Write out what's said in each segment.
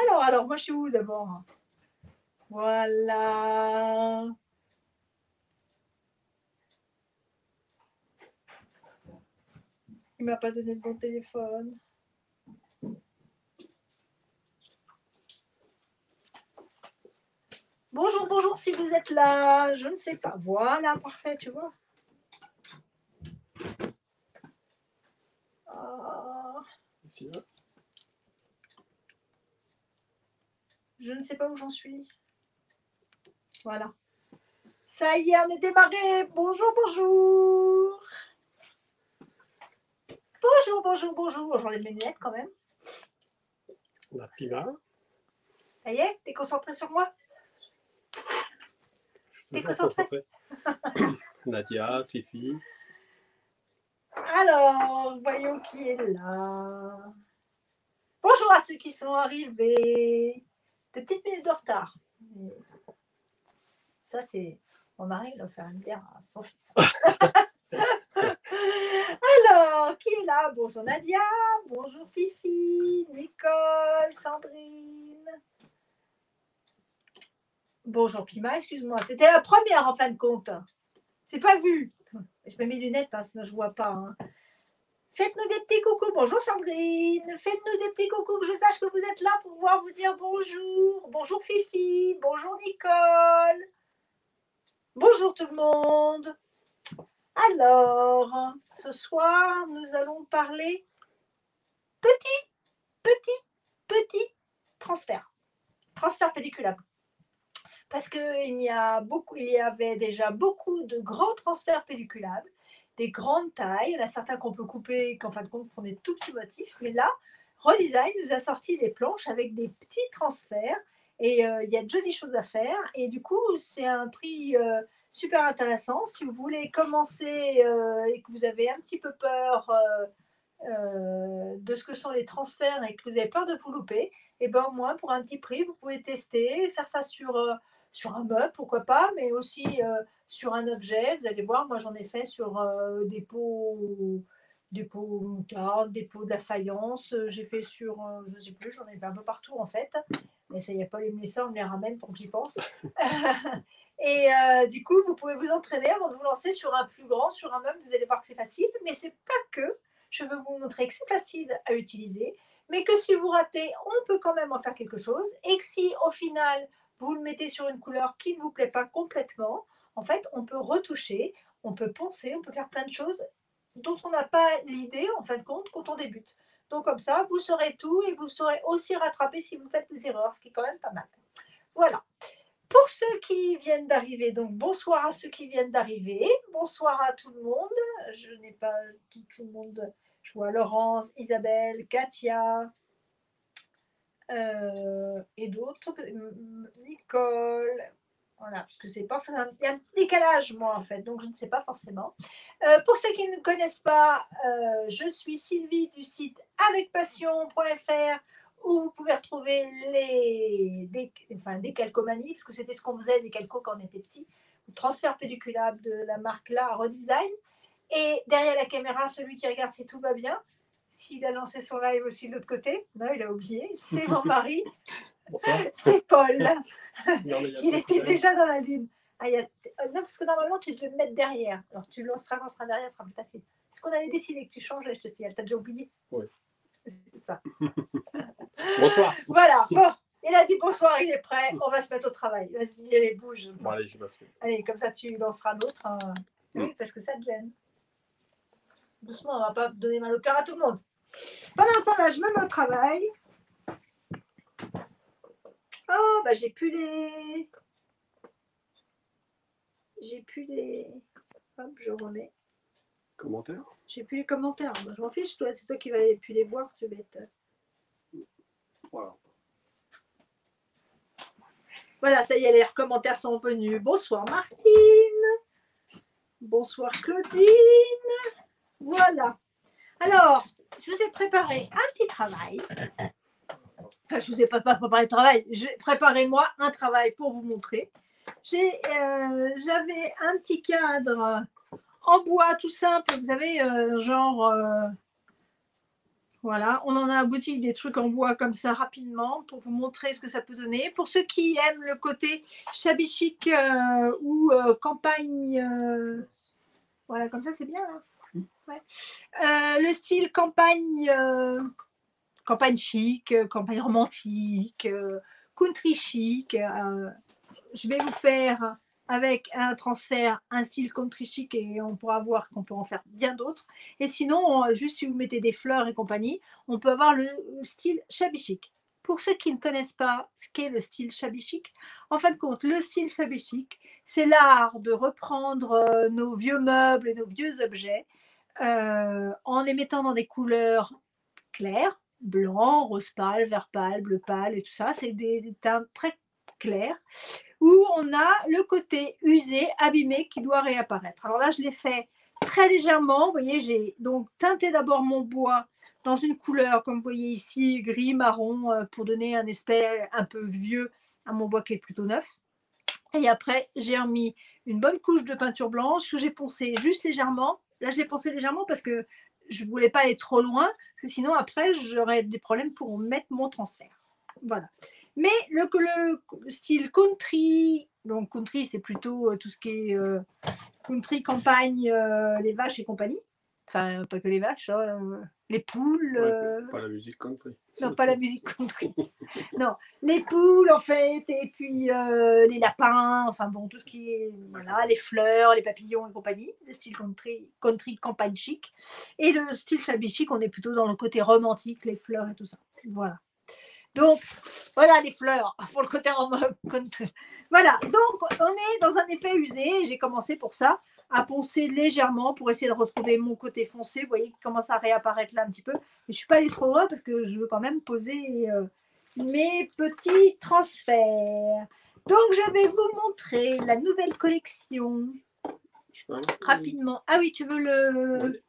Alors, alors, moi, je suis où d'abord? Voilà. Il m'a pas donné le bon téléphone. Bonjour, bonjour si vous êtes là. Je ne sais pas. Voilà, parfait, tu vois. Ah, Ici, là. Je ne sais pas où j'en suis. Voilà. Ça y est, on est démarré. Bonjour, bonjour. Bonjour, bonjour, bonjour. J'enlève mes lunettes quand même. On a Pima. Ça y est, t'es concentré sur moi T'es concentré concentré. Nadia, Fifi. Alors, voyons qui est là. Bonjour à ceux qui sont arrivés. De petites minutes de retard. Mais Ça, c'est mon mari il doit faire une bière à son fils. Alors, qui est là? Bonjour Nadia, bonjour Fifi, Nicole, Sandrine. Bonjour Pima, excuse-moi. Tu étais la première en fin de compte. C'est pas vu. Je mets mes lunettes, hein, sinon je vois pas. hein. Faites-nous des petits coucous. Bonjour Sandrine. Faites-nous des petits coucous que je sache que vous êtes là pour pouvoir vous dire bonjour. Bonjour Fifi. Bonjour Nicole. Bonjour tout le monde. Alors, ce soir, nous allons parler petit, petit, petit transfert. Transfert pelliculable. Parce qu'il y, il y avait déjà beaucoup de grands transferts pelliculables des grandes tailles. Il y en a certains qu'on peut couper, qu'en fin de compte font des tout petits motifs. Mais là, Redesign nous a sorti des planches avec des petits transferts. Et euh, il y a de jolies choses à faire. Et du coup, c'est un prix euh, super intéressant. Si vous voulez commencer euh, et que vous avez un petit peu peur de ce que sont les transferts et que vous avez peur de vous louper, et ben au moins pour un petit prix, vous pouvez tester, faire ça sur, sur un meuble, pourquoi pas, mais aussi euh, sur un objet. Vous allez voir, moi j'en ai fait sur euh, des pots, des pots moutarde, des pots de la faïence. Euh, J'ai fait sur, je ne sais plus, j'en ai fait un peu partout en fait. Mais ça y a pas les ça, on me les ramène pour que j'y pense. Et du coup, vous pouvez vous entraîner avant de vous lancer sur un plus grand, sur un meuble. Vous allez voir que c'est facile, mais c'est pas que. Je veux vous montrer que c'est facile à utiliser, mais que si vous ratez, on peut quand même en faire quelque chose. Et que si au final, vous le mettez sur une couleur qui ne vous plaît pas complètement, en fait, on peut retoucher, on peut poncer, on peut faire plein de choses dont on n'a pas l'idée, en fin de compte, quand on débute. Donc comme ça, vous saurez tout et vous saurez aussi rattraper si vous faites des erreurs, ce qui est quand même pas mal. Voilà. Pour ceux qui viennent d'arriver, donc bonsoir à ceux qui viennent d'arriver, bonsoir à tout le monde. Je n'ai pas tout, tout le monde. Je vois Laurence, Isabelle, Katia et d'autres, Nicole. Voilà, parce que c'est pas. Il y a un décalage, moi, en fait, donc je ne sais pas forcément. Euh, pour ceux qui ne connaissent pas, euh, je suis Sylvie du site avecpassion.fr où vous pouvez retrouver les des, enfin, des parce que c'était ce qu'on faisait des calcos quand on était petit, le transfert pelliculable de la marque là, Redesign. Et derrière la caméra, celui qui regarde si tout va bien, s'il a lancé son live aussi de l'autre côté, non, il a oublié, c'est mon mari, c'est Paul. Non, il était déjà dans la lune. Ah, il y a- euh, Non, parce que normalement, tu devais me mettre derrière. Alors, tu lanceras quand sera derrière, ce sera plus facile. Est-ce qu'on avait décidé que tu changeais Je te signale, t'as déjà oublié Oui. C'est ça. Bonsoir. Voilà, bon. Il a dit bonsoir, il est prêt. On va se mettre au travail. Vas-y, allez, bouge. Bon, allez, je m'assois. Allez, comme ça, tu lanceras l'autre. hein. Oui, Mm. parce que ça te gêne. Doucement, on va pas donner mal au cœur à tout le monde. Pendant ce temps-là, je me mets au travail. Oh, bah j'ai plus les. J'ai plus les. Hop, je remets. Commentaire? J'ai plus les commentaires. Bah, je m'en fiche, toi, c'est toi qui vas plus les voir. Tu vas être. Voilà. Voilà, ça y est, les commentaires sont venus. Bonsoir Martine. Bonsoir Claudine. Voilà. Alors, je vous ai préparé un petit travail. Enfin, je vous ai pas préparé le travail. J'ai préparé moi un travail pour vous montrer. Euh, J'avais un petit cadre en bois tout simple. Vous savez, euh, genre, euh, Voilà, on en a à boutique des trucs en bois comme ça rapidement pour vous montrer ce que ça peut donner. Pour ceux qui aiment le côté shabby chic euh, ou euh, campagne, euh, voilà, comme ça c'est bien. hein. Euh, le style campagne, euh, campagne chic, euh, campagne romantique, country chic. je vais vous faire avec un transfert, un style country chic et on pourra voir qu'on peut en faire bien d'autres. Et sinon, juste si vous mettez des fleurs et compagnie, on peut avoir le style shabby chic. Pour ceux qui ne connaissent pas ce qu'est le style shabby chic, en fin de compte, le style shabby chic, c'est l'art de reprendre nos vieux meubles et nos vieux objets euh, en les mettant dans des couleurs claires, blanc, rose pâle, vert pâle, bleu pâle et tout ça. C'est des, des teintes très claires où on a le côté usé, abîmé qui doit réapparaître. Alors là, je l'ai fait très légèrement. Vous voyez, j'ai donc teinté d'abord mon bois dans une couleur, comme vous voyez ici, gris, marron, euh, pour donner un aspect un peu vieux à mon bois qui est plutôt neuf. Et après, j'ai remis une bonne couche de peinture blanche que j'ai poncée juste légèrement. Là, je l'ai poncée légèrement parce que je ne voulais pas aller trop loin, parce que sinon, après, j'aurais des problèmes pour mettre mon transfert. Voilà. Mais le, le style country, donc country, c'est plutôt euh, tout ce qui est euh, country, campagne, euh, les vaches et compagnie. Enfin, pas que les vaches, hein, les poules. Ouais, euh, Pas la musique country. Non, pas la musique country. non, les poules en fait, et puis euh, les lapins, enfin bon, tout ce qui est, voilà, les fleurs, les papillons et compagnie, le style country, country campagne chic. Et le style shabby chic, on est plutôt dans le côté romantique, les fleurs et tout ça. Voilà. Donc, voilà les fleurs pour le côté romantique. Voilà, donc on est dans un effet usé. J'ai commencé pour ça à poncer légèrement pour essayer de retrouver mon côté foncé. Vous voyez qu'il commence à réapparaître là un petit peu. Mais je ne suis pas allée trop loin parce que je veux quand même poser euh, mes petits transferts. Donc, je vais vous montrer la nouvelle collection rapidement. Ah oui, tu veux le.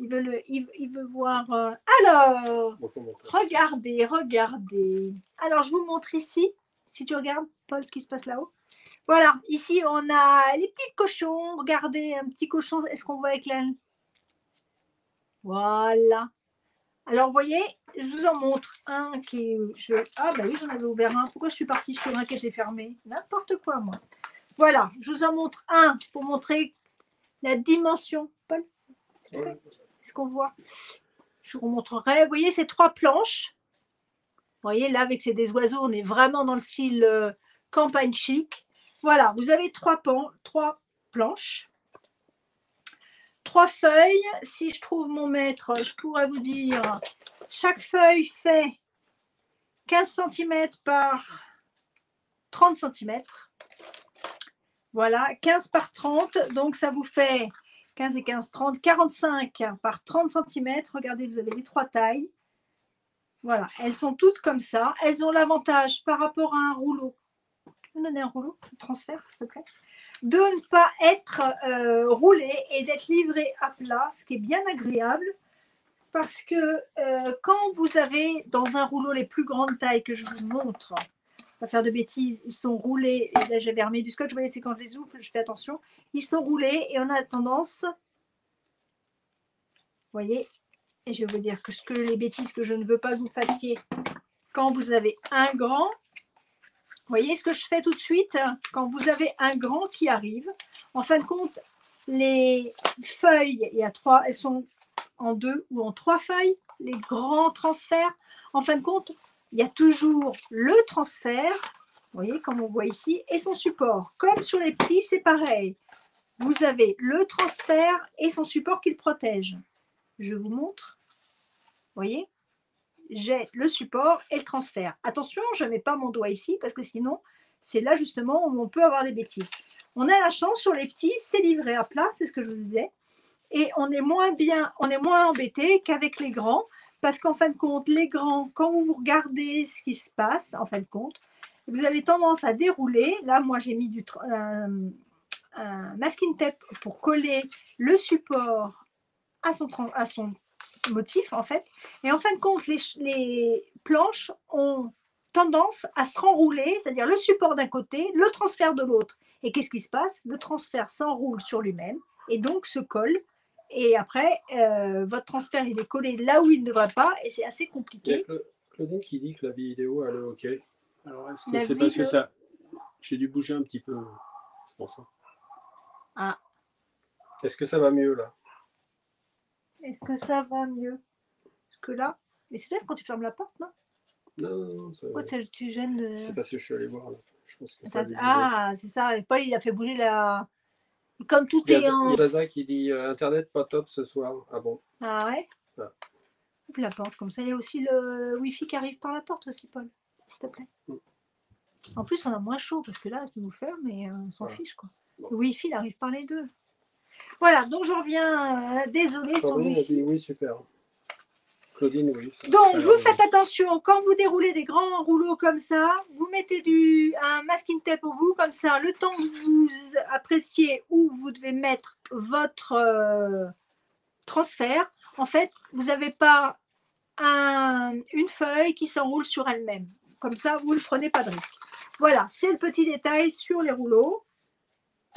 Il veut, le... il, il veut voir. euh, Alors, regardez, regardez. Alors, je vous montre ici. Si tu regardes, Paul, ce qui se passe là-haut. Voilà, ici, on a les petits cochons. Regardez, un petit cochon. Est-ce qu'on voit avec la. Voilà. Alors, vous voyez, je vous en montre un qui je- Ah, bah oui, j'en avais ouvert un. Pourquoi je suis partie sur un qui était fermé? N'importe quoi, moi. Voilà, je vous en montre un pour montrer la dimension. Paul, est-ce qu'on voit? Je vous montrerai. Vous voyez ces trois planches Vous voyez, là, avec ces des oiseaux, on est vraiment dans le style euh, campagne chic. Voilà, vous avez trois, pan- trois planches. Trois feuilles. Si je trouve mon mètre, je pourrais vous dire, chaque feuille fait 15 cm par 30 cm. Voilà, 15 par 30. Donc, ça vous fait 15 et 15, 30, 45 par 30 cm. Regardez, vous avez les trois tailles. Voilà, elles sont toutes comme ça. Elles ont l'avantage par rapport à un rouleau. Me donner un rouleau de transfert, s'il te plaît De ne pas être euh, roulé et d'être livré à plat, ce qui est bien agréable. Parce que euh, quand vous avez dans un rouleau les plus grandes tailles que je vous montre, pas faire de bêtises, ils sont roulés. Et là, j'avais remis du scotch. Vous voyez, c'est quand je les ouvre, je fais attention. Ils sont roulés et on a tendance, vous voyez, et je vais vous dire que ce que les bêtises que je ne veux pas que vous fassiez quand vous avez un grand, voyez ce que je fais tout de suite? Quand vous avez un grand qui arrive. En fin de compte, les feuilles, il y a trois, elles sont en deux ou en trois feuilles, les grands transferts. En fin de compte, il y a toujours le transfert, vous voyez comme on voit ici, et son support. Comme sur les petits, c'est pareil. Vous avez le transfert et son support qui le protège. Je vous montre. Vous voyez? J'ai le support et le transfert. Attention, je ne mets pas mon doigt ici parce que sinon, c'est là justement où on peut avoir des bêtises. On a la chance sur les petits, c'est livré à plat, c'est ce que je vous disais. Et on est moins bien, on est moins embêté qu'avec les grands parce qu'en fin de compte, les grands, quand vous regardez ce qui se passe, en fin de compte, vous avez tendance à dérouler. Là, moi, j'ai mis du un, masking tape pour coller le support à son, à son motif, en fait. Et en fin de compte, les, les planches ont tendance à se renrouler, c'est-à-dire le support d'un côté, le transfert de l'autre. Et qu'est-ce qui se passe? Le transfert s'enroule sur lui-même et donc se colle Et après, euh, votre transfert, il est collé là où il ne devrait pas et c'est assez Il y a compliqué. Cla- Claudine qui dit que la vidéo, elle est OK. Alors, est-ce que c'est parce que ça. J'ai dû bouger un petit peu? C'est pour ça. Ah. Est-ce que ça va mieux là? Est-ce que ça va mieux Parce que là, mais c'est peut-être quand tu fermes la porte, non? Non, non, non. ça- Pourquoi ça, tu gênes euh, C'est parce que je suis allé voir là. Je pense que ça ça-. Ah, c'est ça. Et Paul, il a fait bouger la. Comme tout Il y a, est il en. y a Zaza qui dit euh, Internet pas top ce soir. Ah bon? Ah ouais? Ouais. Ouvre la porte, comme ça il y a aussi le Wi-Fi qui arrive par la porte aussi, Paul, s'il te plaît. Mm. En plus, on a moins chaud parce que là, tu nous fermes et euh, on s'en Voilà. fiche. Quoi. Bon. Le Wi-Fi, il arrive par les deux. Voilà, donc je reviens. euh, désolée Sandrine a Wi-Fi. dit oui, super. Claudine, oui. Donc, vous faites attention, quand vous déroulez des grands rouleaux comme ça, vous mettez du, un masking tape au bout, comme ça, le temps que vous appréciez où vous devez mettre votre euh, transfert, en fait, vous n'avez pas un- une feuille qui s'enroule sur elle-même. Comme ça, vous ne prenez pas de risque. Voilà, c'est le petit détail sur les rouleaux.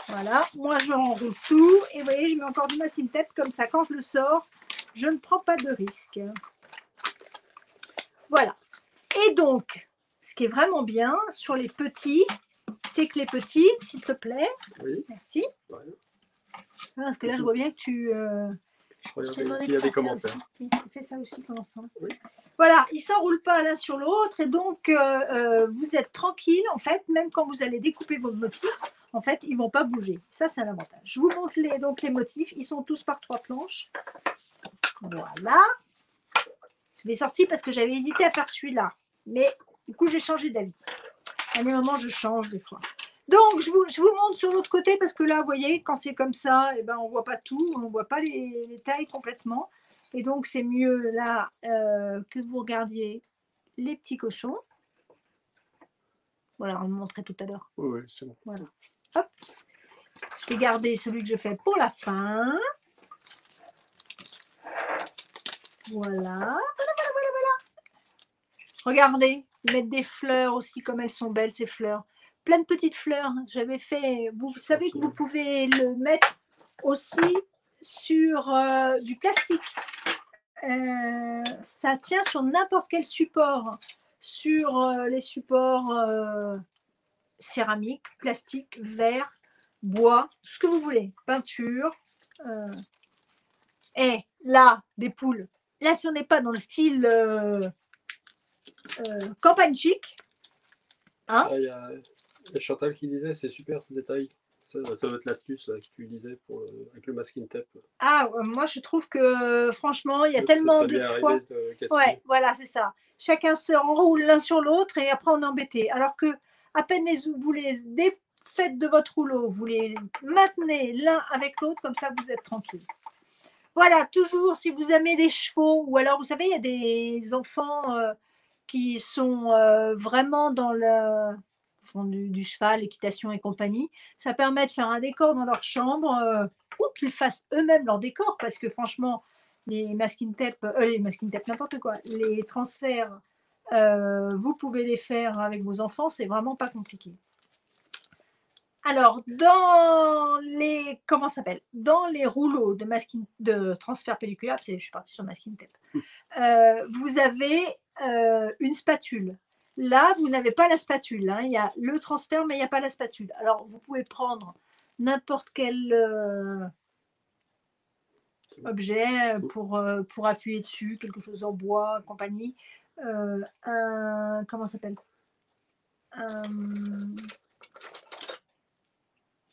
Voilà, moi je enroule tout et vous voyez, je mets encore du masking tape comme ça, quand je le sors, je ne prends pas de risque. Voilà. Et donc, ce qui est vraiment bien sur les petits, c'est que les petits, s'il te plaît, Oui, merci. ouais. Ah, Parce que là, je vois bien que tu. euh, Je s'il y a des commentaires. Fais ça aussi pendant ce temps-là. Oui. Voilà, ils s'enroulent pas l'un sur l'autre et donc euh, euh, vous êtes tranquille en fait, même quand vous allez découper vos motifs, en fait, ils vont pas bouger. Ça, c'est un avantage. Je vous montre les, donc les motifs. Ils sont tous par trois planches. Voilà. Je l'ai sorti parce que j'avais hésité à faire celui-là. Mais du coup, j'ai changé d'avis. À des moments, je change des fois. Donc, je vous, je vous montre sur l'autre côté parce que là, vous voyez, quand c'est comme ça, eh ben, on ne voit pas tout, on ne voit pas les, les tailles complètement. Et donc, c'est mieux là euh, que vous regardiez les petits cochons. Voilà, on me montrait tout à l'heure. Oui, oui, c'est bon. Je vais garder celui que je fais pour la fin. Voilà. Voilà, voilà, voilà, voilà. Regardez, mettent des fleurs aussi, comme elles sont belles, ces fleurs. Plein de petites fleurs. J'avais fait. Vous, vous savez que vous pouvez le mettre aussi sur euh, du plastique. Euh, ça tient sur n'importe quel support. Sur euh, les supports céramique, plastique, verre, bois, ce que vous voulez, peinture. Et là, des poules. Là, si on n'est pas dans le style campagne chic, Ah, Il y, a il y a Chantal qui disait c'est super ce détail. Ça, ça doit être l'astuce que tu disais pour, le- avec le masking tape. ah, euh, moi je trouve que franchement, il y a tellement ça de fois. de. Ouais, voilà, c'est ça. Chacun se enroule l'un sur l'autre et après on est embêté. Alors que à peine les, vous les défaites de votre rouleau, vous les maintenez l'un avec l'autre, comme ça vous êtes tranquille. Voilà, toujours si vous aimez les chevaux, ou alors vous savez, il y a des enfants euh, qui sont euh, vraiment dans le font du, du cheval, équitation et compagnie. Ça permet de faire un décor dans leur chambre euh, ou qu'ils fassent eux-mêmes leur décor parce que franchement, les masking tape, euh, les masking tape, n'importe quoi, les transferts, euh, vous pouvez les faire avec vos enfants, c'est vraiment pas compliqué. Alors, dans les comment s'appelle? Dans les rouleaux de masking de transfert pelliculable, c'est- je suis partie sur masking tape. euh, vous avez une spatule. Là, vous n'avez pas la spatule. hein. Il y a le transfert, mais il n'y a pas la spatule. Alors, vous pouvez prendre n'importe quel euh, objet euh, pour, euh, pour appuyer dessus, quelque chose en bois, compagnie. Euh, un, comment ça s'appelle? Un,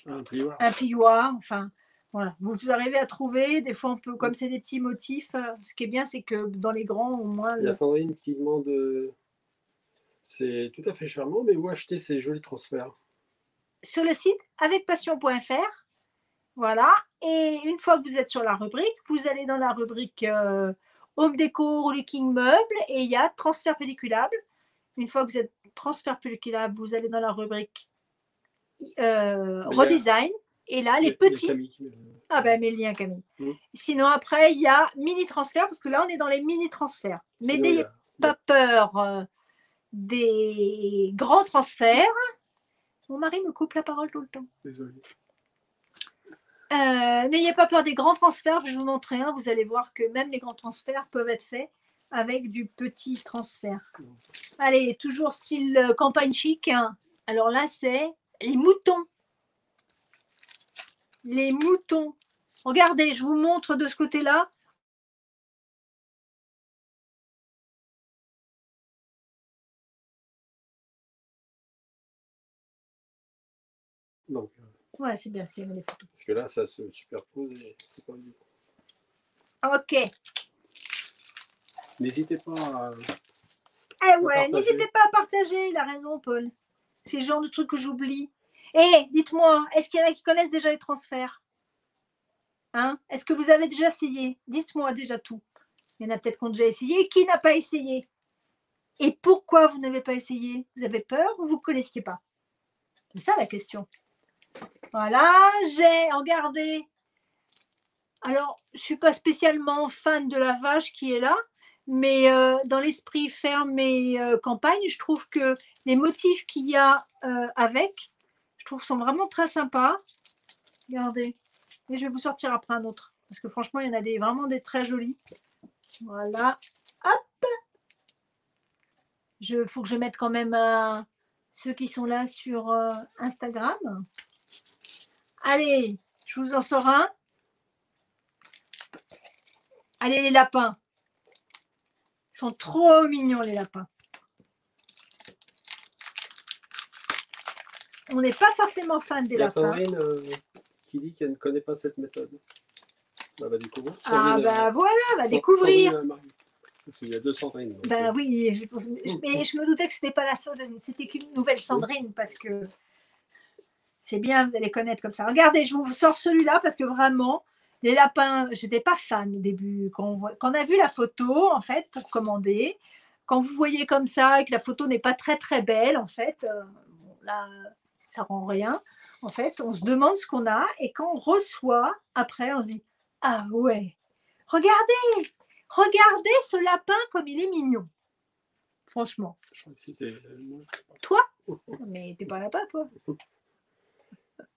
Un plioir. un plioir, enfin, voilà. Vous arrivez à trouver, des fois on peut, comme c'est des petits motifs, ce qui est bien, c'est que dans les grands, au moins, Il y a Sandrine qui demande c'est tout à fait charmant, mais où acheter ces jolis transferts? Sur le site avecpassion.fr. Voilà. Et une fois que vous êtes sur la rubrique, vous allez dans la rubrique euh, Home Déco, Looking Meubles et il y a transfert pelliculable. Une fois que vous êtes transfert pelliculable, vous allez dans la rubrique euh, redesign. Et là, les petits. Camille Ah ben, mes liens, Camille. Mm. Sinon, après, il y a mini transfert parce que là, on est dans les mini transferts. Mais n'ayez pas peur euh, des grands transferts. Mon mari me coupe la parole tout le temps. Désolé. Euh, n'ayez pas peur des grands transferts, je vais vous montrer un. Vous allez voir que même les grands transferts peuvent être faits avec du petit transfert. Allez, toujours style euh, campagne chic. hein. Alors là, c'est les moutons. Les moutons. Regardez, je vous montre de ce côté-là. Donc, euh, Ouais, c'est bien, c'est les photos. parce que là, ça se superpose et c'est pas évident. Ok. Eh N'hésitez pas à. ouais, partager. n'hésitez pas à partager, il a raison, Paul. C'est le genre de truc que j'oublie. Et dites-moi, est-ce qu'il y en a qui connaissent déjà les transferts? Hein? Est-ce que vous avez déjà essayé? Dites-moi déjà tout. Il y en a peut-être qui ont déjà essayé. Qui n'a pas essayé Et pourquoi vous n'avez pas essayé? Vous avez peur ou vous ne connaissiez pas? C'est ça la question. Voilà, j'ai regardé. Alors, je ne suis pas spécialement fan de la vache qui est là, mais euh, dans l'esprit ferme et euh, campagne, je trouve que les motifs qu'il y a euh, avec, je trouve sont vraiment très sympas. Regardez. Et je vais vous sortir après un autre. Parce que franchement, il y en a des, vraiment des très jolis. Voilà. Hop. Il faut que je mette quand même euh, ceux qui sont là sur Instagram. Allez, je vous en sors un. Allez, les lapins. Ils sont trop mignons, les lapins. On n'est pas forcément fan des Il y a lapins. Sandrine euh, qui dit qu'elle ne connaît pas cette méthode. Bah, bah, découvrir. Ah Sandrine, bah euh, voilà, va San- découvrir. Sandrine, euh. Parce qu'il y a deux Sandrines. Ben oui, je pense- mais je me doutais que c'était pas la Sandrine, c'était qu'une nouvelle Sandrine parce que c'est bien, vous allez connaître comme ça. Regardez, je vous sors celui-là parce que vraiment, les lapins, j'étais pas fan au début. Quand on, voit- quand on a vu la photo, en fait, pour commander, quand vous voyez comme ça et que la photo n'est pas très très belle, en fait, euh, bon, là, ça rend rien. En fait, on se demande ce qu'on a et quand on reçoit, après, on se dit Ah ouais, regardez, regardez ce lapin comme il est mignon. Franchement. Je crois que c'était. moi. Toi? Mais t'es pas lapin, toi?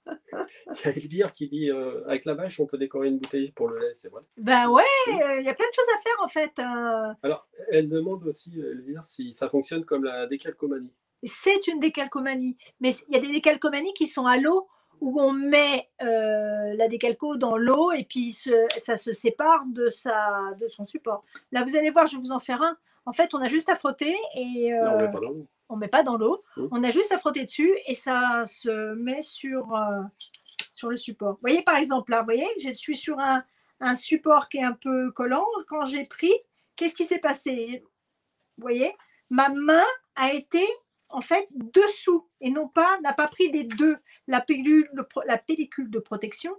Il y a Elvire qui dit euh, avec la vache, on peut décorer une bouteille pour le lait, c'est vrai. Ben ouais, euh, il y a plein de choses à faire en fait. euh. Alors, elle demande aussi, Elvire, si ça fonctionne comme la décalcomanie. c'est une décalcomanie. Mais il y a des décalcomanies qui sont à l'eau où on met la décalco dans l'eau et puis se- ça se sépare de, sa, de son support. Là, vous allez voir, je vais vous en faire un. En fait, on a juste à frotter et Là, on met pas dans l'eau. On met pas dans l'eau. Mm. On a juste à frotter dessus et ça se met sur, euh, sur le support. Vous voyez, par exemple, là, vous voyez, je suis sur un, un support qui est un peu collant. Quand j'ai pris, qu'est-ce qui s'est passé? Vous voyez, ma main a été en fait dessous et non pas, n'a pas pris les deux, la pellicule, le pro- la pellicule de protection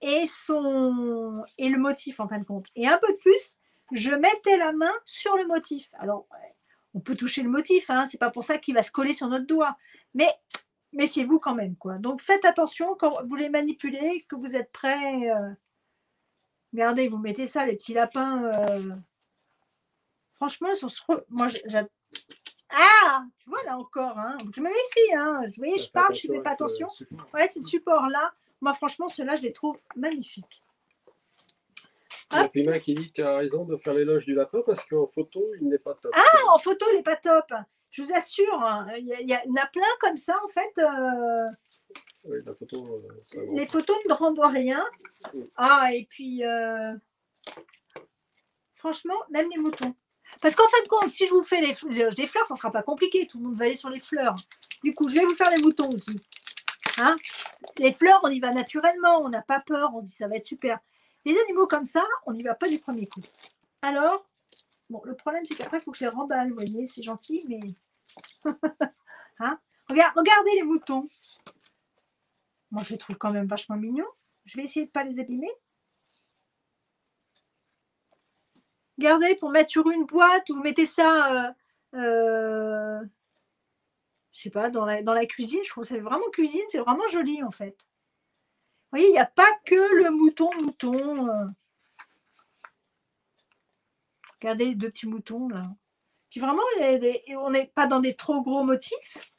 et, son, et le motif en fin de compte. Et un peu de plus, je mettais la main sur le motif. Alors, on peut toucher le motif, hein, c'est pas pour ça qu'il va se coller sur notre doigt. Mais méfiez-vous quand même. Quoi. Donc faites attention quand vous les manipulez, que vous êtes prêts. euh, Regardez, vous mettez ça, les petits lapins. euh, Franchement, ils sont sur- moi, j'ai- j'ai- Ah, tu vois là encore, hein. je me méfie. Hein. Vous voyez, je Fais parle, je ne fais pas le attention. support. Ouais, ces supports-là, moi, franchement, ceux-là, je les trouve magnifiques. Il y a Pima qui dit que tu as raison de faire l'éloge du lapin parce qu'en photo, il n'est pas top. Ah, en photo, il n'est pas top. Je vous assure, hein, il y, a- il y en a plein comme ça, en fait. euh, Oui, la photo, euh, ça les photos ne rendent rien. Mm. Ah, et puis, euh, franchement, même les moutons. Parce qu'en fin de compte, si je vous fais les, les- des fleurs, ça ne sera pas compliqué. Tout le monde va aller sur les fleurs. Du coup, je vais vous faire les moutons aussi. Hein les fleurs, on y va naturellement. On n'a pas peur. On dit ça va être super. Les animaux comme ça, on n'y va pas du premier coup. Alors, bon, le problème, c'est qu'après, il faut que je les remballe. Vous voyez, c'est gentil, mais. hein Regarde, regardez les moutons. Moi, je les trouve quand même vachement mignons. Je vais essayer de ne pas les abîmer. Regardez, pour mettre sur une boîte, vous mettez ça, euh, euh, je sais pas, dans la, dans la cuisine. Je trouve que c'est vraiment cuisine, c'est vraiment joli en fait. Vous voyez, il n'y a pas que le mouton mouton. euh. Regardez les deux petits moutons là. Puis vraiment, on n'est pas dans des trop gros motifs.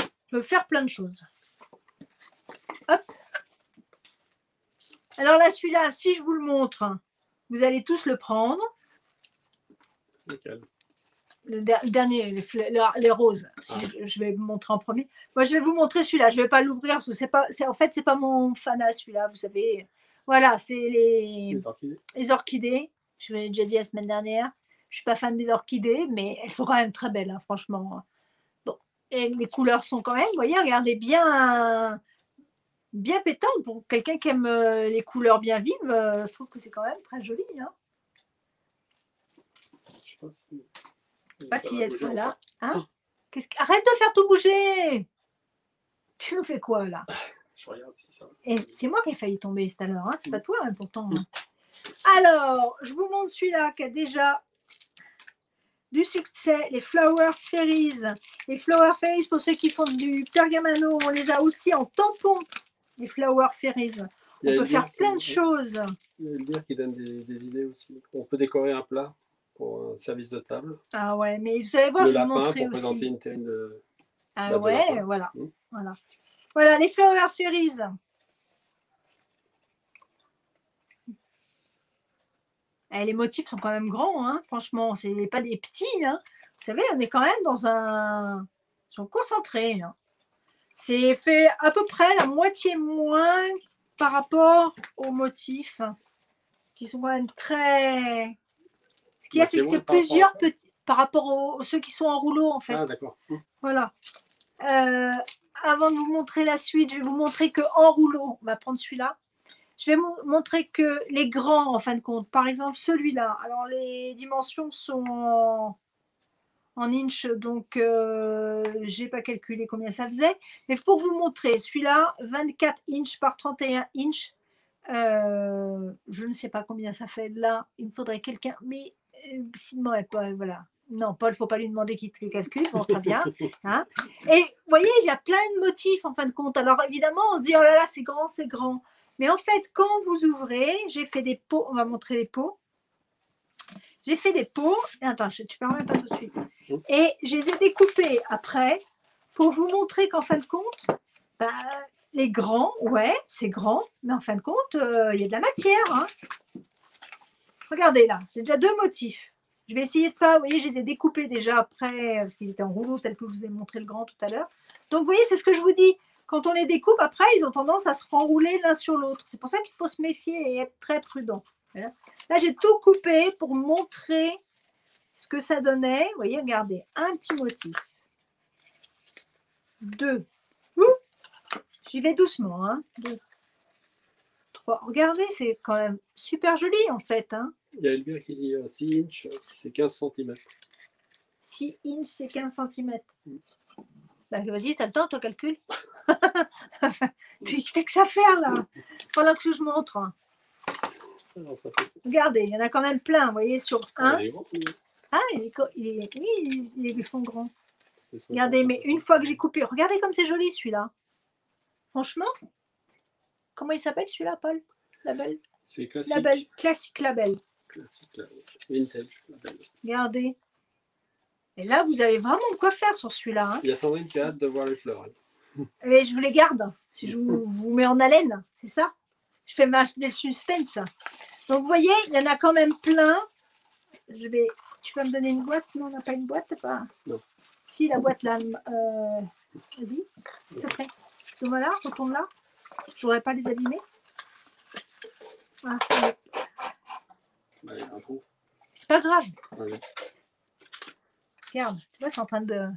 Je peux faire plein de choses. Hop. Alors là, celui-là, si je vous le montre, vous allez tous le prendre. Le, der- le dernier, les, fle- le- les roses. Ah. Je, je vais vous montrer en premier. Moi, je vais vous montrer celui-là. Je ne vais pas l'ouvrir parce que c'est pas, en fait, c'est pas mon fanat celui-là. Vous savez, voilà, c'est les, Les orchidées. les orchidées. Je l'ai déjà dit la semaine dernière. Je suis pas fan des orchidées, mais elles sont quand même très belles, hein, franchement. Bon, et les couleurs sont quand même, vous voyez, regardez bien, bien pétantes pour quelqu'un qui aime euh, les couleurs bien vives. euh, je trouve que c'est quand même très joli. Hein. Je pas si. Je sais pas si elle là. Hein? Que- Arrête de faire tout bouger Tu nous fais quoi là? Je regarde si ça. Et c'est moi qui ai failli tomber tout à l'heure, hein, c'est pas toi hein, pourtant. hein. Alors, je vous montre celui-là qui a déjà du succès, les Flower Fairies. Les Flower Fairies, pour ceux qui font du pergamano, on les a aussi en tampon, les Flower Fairies. On peut faire plein de choses. Il y a Elvire qui donne des, des idées aussi. On peut décorer un plat pour un service de table. Ah ouais, mais vous allez voir, le je vais vous montrer pour présenter aussi. une terrine de. Ah de ouais, voilà. Mm. voilà. Voilà, les Flower Fairies. Eh, les motifs sont quand même grands, hein, franchement, c'est pas des petits. hein. Vous savez, on est quand même dans un. Ils sont concentrés. hein. C'est fait à peu près la moitié moins par rapport aux motifs qui sont quand même très. Ce qu'il y a, c'est que c'est par plusieurs quoi petits par rapport aux, ceux qui sont en rouleau en fait. Ah, d'accord. Hum. Voilà. Euh, avant de vous montrer la suite, je vais vous montrer que en rouleau, on va prendre celui-là. Je vais vous montrer que les grands, en fin de compte, par exemple celui-là, alors les dimensions sont en, en inch, donc euh, j'ai pas calculé combien ça faisait. Mais pour vous montrer, celui-là, 24 inch par 31 inch, euh, je ne sais pas combien ça fait là. Il me faudrait quelqu'un, mais ouais, pas, voilà. Non, Paul, faut pas lui demander qu'il calcule. Bon, très bien. hein. Et vous voyez, il y a plein de motifs en fin de compte. Alors évidemment, on se dit, oh là là, c'est grand, c'est grand. Mais en fait, quand vous ouvrez, j'ai fait des pots. On va montrer les pots. J'ai fait des pots. Et attends, je, tu permets pas tout de suite. Et je les ai découpés après pour vous montrer qu'en fin de compte, bah, les grands, ouais, c'est grand, mais en fin de compte, euh, il y a de la matière. hein. Regardez là, j'ai déjà deux motifs. Je vais essayer de pas, vous voyez, je les ai découpés déjà après, parce qu'ils étaient en rouleau, tel que je vous ai montré le grand tout à l'heure. Donc, vous voyez, c'est ce que je vous dis. Quand on les découpe, après, ils ont tendance à se renrouler l'un sur l'autre. C'est pour ça qu'il faut se méfier et être très prudent. Là, j'ai tout coupé pour montrer ce que ça donnait. Vous voyez, regardez, un petit motif. Deux. J'y vais doucement. Hein. Deux. Trois. Regardez, c'est quand même super joli en fait. Hein. Il y a Elvire qui dit euh, 6 inch, c'est 15 cm. 6 inches, c'est 15 cm. Mm. Bah, vas-y, t'as le temps, toi, calcule. tu fais que ça faire là. Pendant que je montre. Alors, ça fait ça. Regardez, il y en a quand même plein, vous voyez, sur Ah, un. Ah, il est, il est- oui, ils, sont grands. Regardez, mais une fois que j'ai coupé, regardez comme c'est joli celui-là. Franchement, comment il s'appelle celui-là, Paul? Label? C'est classique. Label, classique label. Classique, là, vintage. Regardez. Et là, vous avez vraiment de quoi faire sur celui-là. hein. Il y a Sandrine qui a hâte de voir les fleurs. elle. Et je vous les garde. Si je vous, vous mets en haleine, c'est ça? Je fais ma le suspense. Donc, vous voyez, il y en a quand même plein. Je vais. Tu peux me donner une boîte? Non, on n'a pas une boîte pas Non. Si, la boîte là. euh, Vas-y, s'il te plaît. Donc voilà, retourne là. Je n'aurais pas les abîmer. Ah, allez. Bah, un trou. c'est pas grave. Regarde, tu vois, c'est en train de.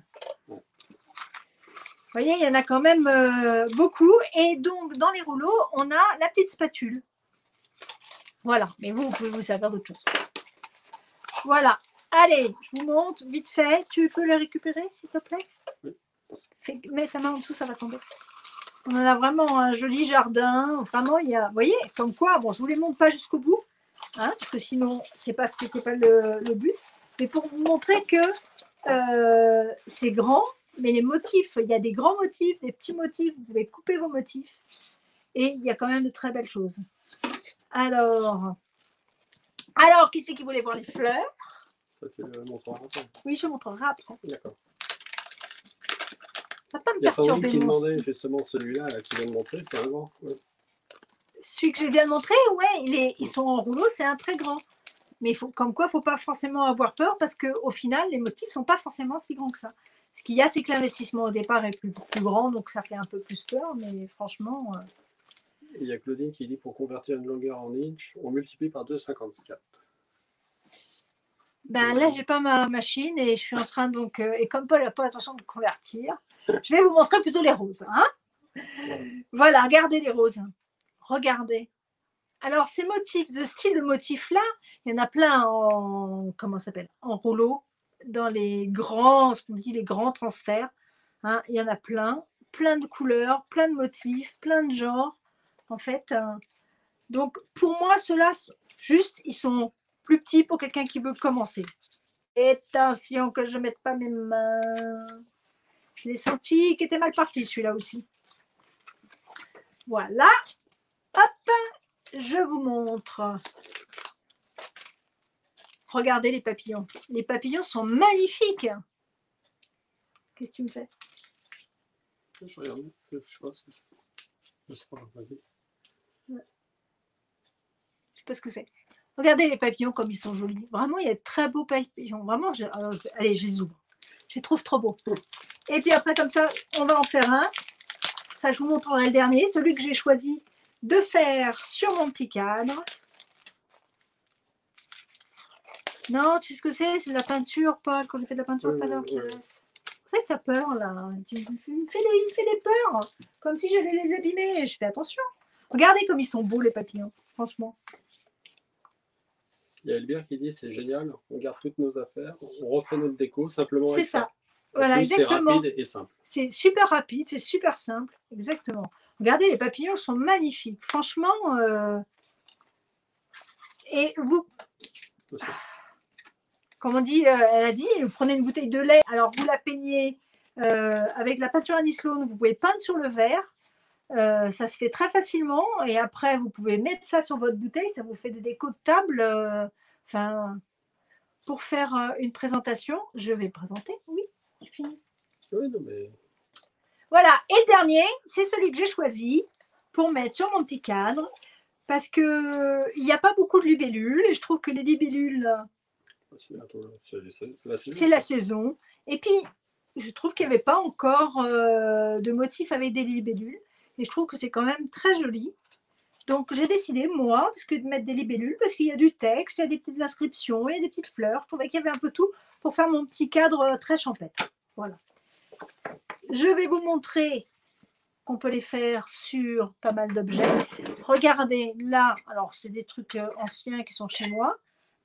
Vous voyez, il y en a quand même euh, beaucoup. Et donc, dans les rouleaux, on a la petite spatule. Voilà, mais vous, vous pouvez vous servir d'autre chose. Voilà. Allez, je vous montre vite fait. Tu peux les récupérer, s'il te plaît? Oui. Fais, Mets ta main en dessous, ça va tomber. On en a vraiment un joli jardin. Vraiment, il y a. Vous voyez, comme quoi, bon, je ne vous les montre pas jusqu'au bout, hein, parce que sinon, c'est pas ce qui n'était pas le, le but. Mais pour vous montrer que euh, c'est grand, mais les motifs, il y a des grands motifs, des petits motifs, vous pouvez couper vos motifs. Et il y a quand même de très belles choses. Alors, alors qui c'est qui voulait voir les fleurs? Ça fait le montant après. Oui, je montrerai après. D'accord. Ça va pas me Il y a perturber qui demandait justement celui-là là, qui vient de montrer, c'est un grand. ouais. Celui que je viens de montrer, ouais, il est, ils sont en rouleau, c'est un très grand. Mais faut, comme quoi, il ne faut pas forcément avoir peur parce qu'au final, les motifs ne sont pas forcément si grands que ça. Ce qu'il y a, c'est que l'investissement au départ est plus, plus grand, donc ça fait un peu plus peur, mais franchement. euh, Il y a Claudine qui dit pour convertir une longueur en inch, on multiplie par 2,54. Ben là, j'ai pas ma machine et je suis en train donc, euh, et comme Paul n'a pas l'intention de convertir, je vais vous montrer plutôt les roses. Hein voilà, regardez les roses. Regardez. Alors, ces motifs, de style de motifs-là, il y en a plein en, comment s'appelle, en rouleau, dans les grands, ce qu'on dit les grands transferts. hein, il y en a plein, plein de couleurs, plein de motifs, plein de genres. En fait, euh, donc pour moi, ceux-là, juste, ils sont plus petits pour quelqu'un qui veut commencer. Et attention que je ne mette pas mes mains. Je l'ai senti qu'il était mal parti celui-là aussi. Voilà. Hop, je vous montre. Regardez les papillons. Les papillons sont magnifiques. Qu'est-ce que tu me fais? Je regarde, je sais pas ce que c'est. Je sais pas, vas-y. Je sais pas ce que c'est. Regardez les papillons comme ils sont jolis. Vraiment, il y a de très beaux papillons. Vraiment, je- alors, je- allez, je les ouvre. Je les trouve trop beaux. Et puis après, comme ça, on va en faire un. Ça, je vous montrerai le dernier, celui que j'ai choisi de faire sur mon petit cadre. Non, tu sais ce que c'est? C'est de la peinture, Paul, quand je fais de la peinture tout à l'heure qui reste. C'est vrai que t'as peur, là. Tu tu me fais des, il me fait des peurs. Comme si j'allais les abîmer. Je fais attention. Regardez comme ils sont beaux, les papillons. Franchement. Il y a Elbert qui dit c'est génial, on garde toutes nos affaires, on refait notre déco simplement C'est ça. Voilà, plus, c'est exactement. rapide et simple. C'est super rapide, c'est super simple. Exactement. Regardez, les papillons sont magnifiques. Franchement. euh, Et vous, comme on dit, euh, elle a dit, vous prenez une bouteille de lait, alors vous la peignez euh, avec la peinture à Nislone, vous pouvez peindre sur le verre. Ça se fait très facilement et après vous pouvez mettre ça sur votre bouteille, ça vous fait des décos de table. Enfin, pour faire une présentation, je vais présenter. Oui, fini. Oui, non, mais Voilà, et le dernier, c'est celui que j'ai choisi pour mettre sur mon petit cadre parce que il n'y a pas beaucoup de libellules et je trouve que les libellules, c'est là. C'est la saison. Et puis, je trouve qu'il n'y avait pas encore euh, de motif avec des libellules et je trouve que c'est quand même très joli. Donc, j'ai décidé, moi, parce que de mettre des libellules, parce qu'il y a du texte, il y a des petites inscriptions, il y a des petites fleurs. Je trouvais qu'il y avait un peu tout pour faire mon petit cadre euh, très champêtre. Voilà. Je vais vous montrer qu'on peut les faire sur pas mal d'objets. Regardez là, alors c'est des trucs euh, anciens qui sont chez moi.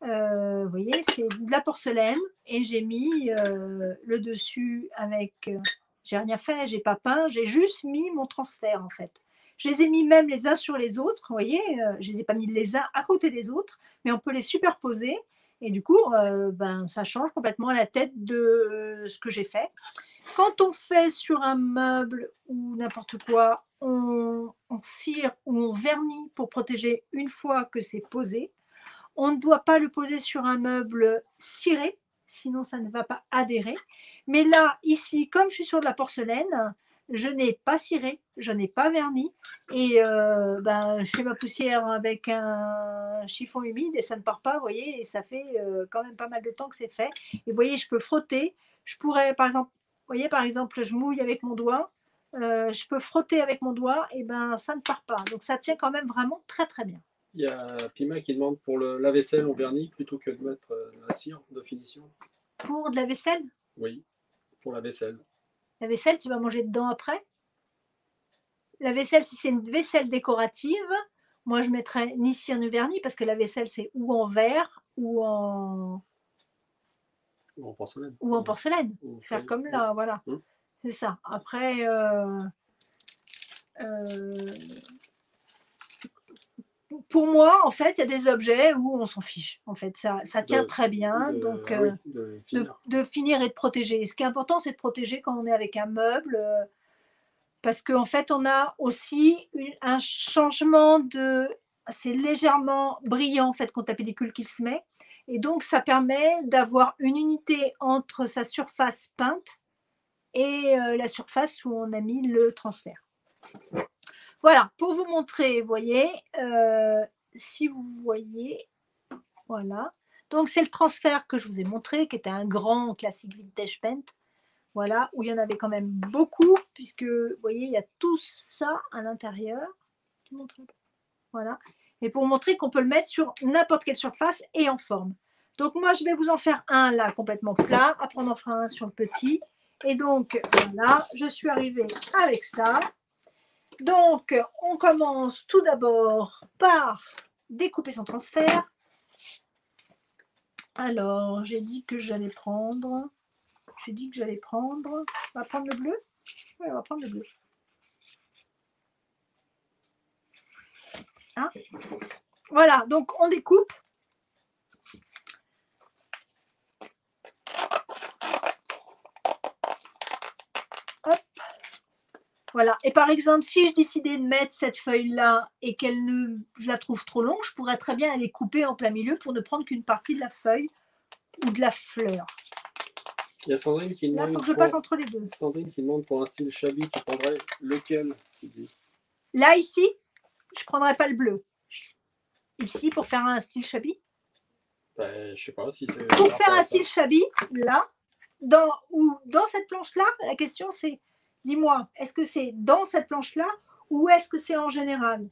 Euh, vous voyez, c'est de la porcelaine et j'ai mis euh, le dessus avec. j'ai rien fait, j'ai pas peint, j'ai juste mis mon transfert en fait. Je les ai mis même les uns sur les autres, vous voyez, je les ai pas mis les uns à côté des autres, mais on peut les superposer et du coup, euh, ben, ça change complètement la tête de euh, ce que j'ai fait. Quand on fait sur un meuble ou n'importe quoi, on, on cire ou on vernit pour protéger une fois que c'est posé. On ne doit pas le poser sur un meuble ciré, sinon ça ne va pas adhérer. Mais là, ici, comme je suis sur de la porcelaine, je n'ai pas ciré, je n'ai pas verni et euh, ben, je fais ma poussière avec un chiffon humide et ça ne part pas, vous voyez, et ça fait euh, quand même pas mal de temps que c'est fait. Et vous voyez, je peux frotter. Je pourrais, par exemple, vous voyez, par exemple, je mouille avec mon doigt, euh, je peux frotter avec mon doigt, et ben ça ne part pas. Donc ça tient quand même vraiment très très bien. Il y a Pima qui demande pour le lave-vaisselle, on vernit plutôt que de mettre la cire de finition. Pour de la vaisselle, Oui, pour la vaisselle. La vaisselle, tu vas manger dedans après. La vaisselle, si c'est une vaisselle décorative, moi je mettrais ni cire ni vernis parce que la vaisselle c'est ou en verre ou en, Ou en porcelaine. ou en porcelaine. Ou Faire comme là, voilà. Mm. C'est ça. Après, euh, euh, pour moi, en fait, il y a des objets où on s'en fiche. En fait, ça, ça tient De- très bien. De- donc, ah euh, oui, de finir. de finir et de protéger. Ce qui est important, c'est de protéger quand on est avec un meuble, euh, parce qu'en fait, on a aussi une- un changement de... C'est légèrement brillant, en fait, quand la pellicule qui se met. Et donc, ça permet d'avoir une unité entre sa surface peinte et euh, la surface où on a mis le transfert. Voilà, pour vous montrer, vous voyez, euh, si vous voyez, voilà. Donc, c'est le transfert que je vous ai montré, qui était un grand classique vintage paint. Voilà, où il y en avait quand même beaucoup, puisque, vous voyez, il y a tout ça à l'intérieur. Voilà. Et pour montrer qu'on peut le mettre sur n'importe quelle surface et en forme. Donc, moi, je vais vous en faire un là, complètement plat. Après, on en fera un sur le petit. Et donc, voilà, je suis arrivée avec ça. Donc, on commence tout d'abord par découper son transfert. Alors, j'ai dit que j'allais prendre. J'ai dit que j'allais prendre. On va prendre le bleu Oui, on va prendre le bleu. Hein? Voilà, donc on découpe. Voilà. Et par exemple, si je décidais de mettre cette feuille-là et qu'elle ne, je la trouve trop longue, je pourrais très bien aller couper en plein milieu pour ne prendre qu'une partie de la feuille ou de la fleur. Il y a Sandrine qui demande. Là, faut que je passe entre les deux. Sandrine qui demande pour un style shabby, tu prendrais lequel Là, ici, je ne prendrais pas le bleu. Ici, pour faire un style shabby ben, Je sais pas si c'est. Pour faire un style shabby, là, dans, ou dans cette planche-là, la question c'est Dis-moi, est-ce que c'est dans cette planche-là ou est-ce que c'est en général?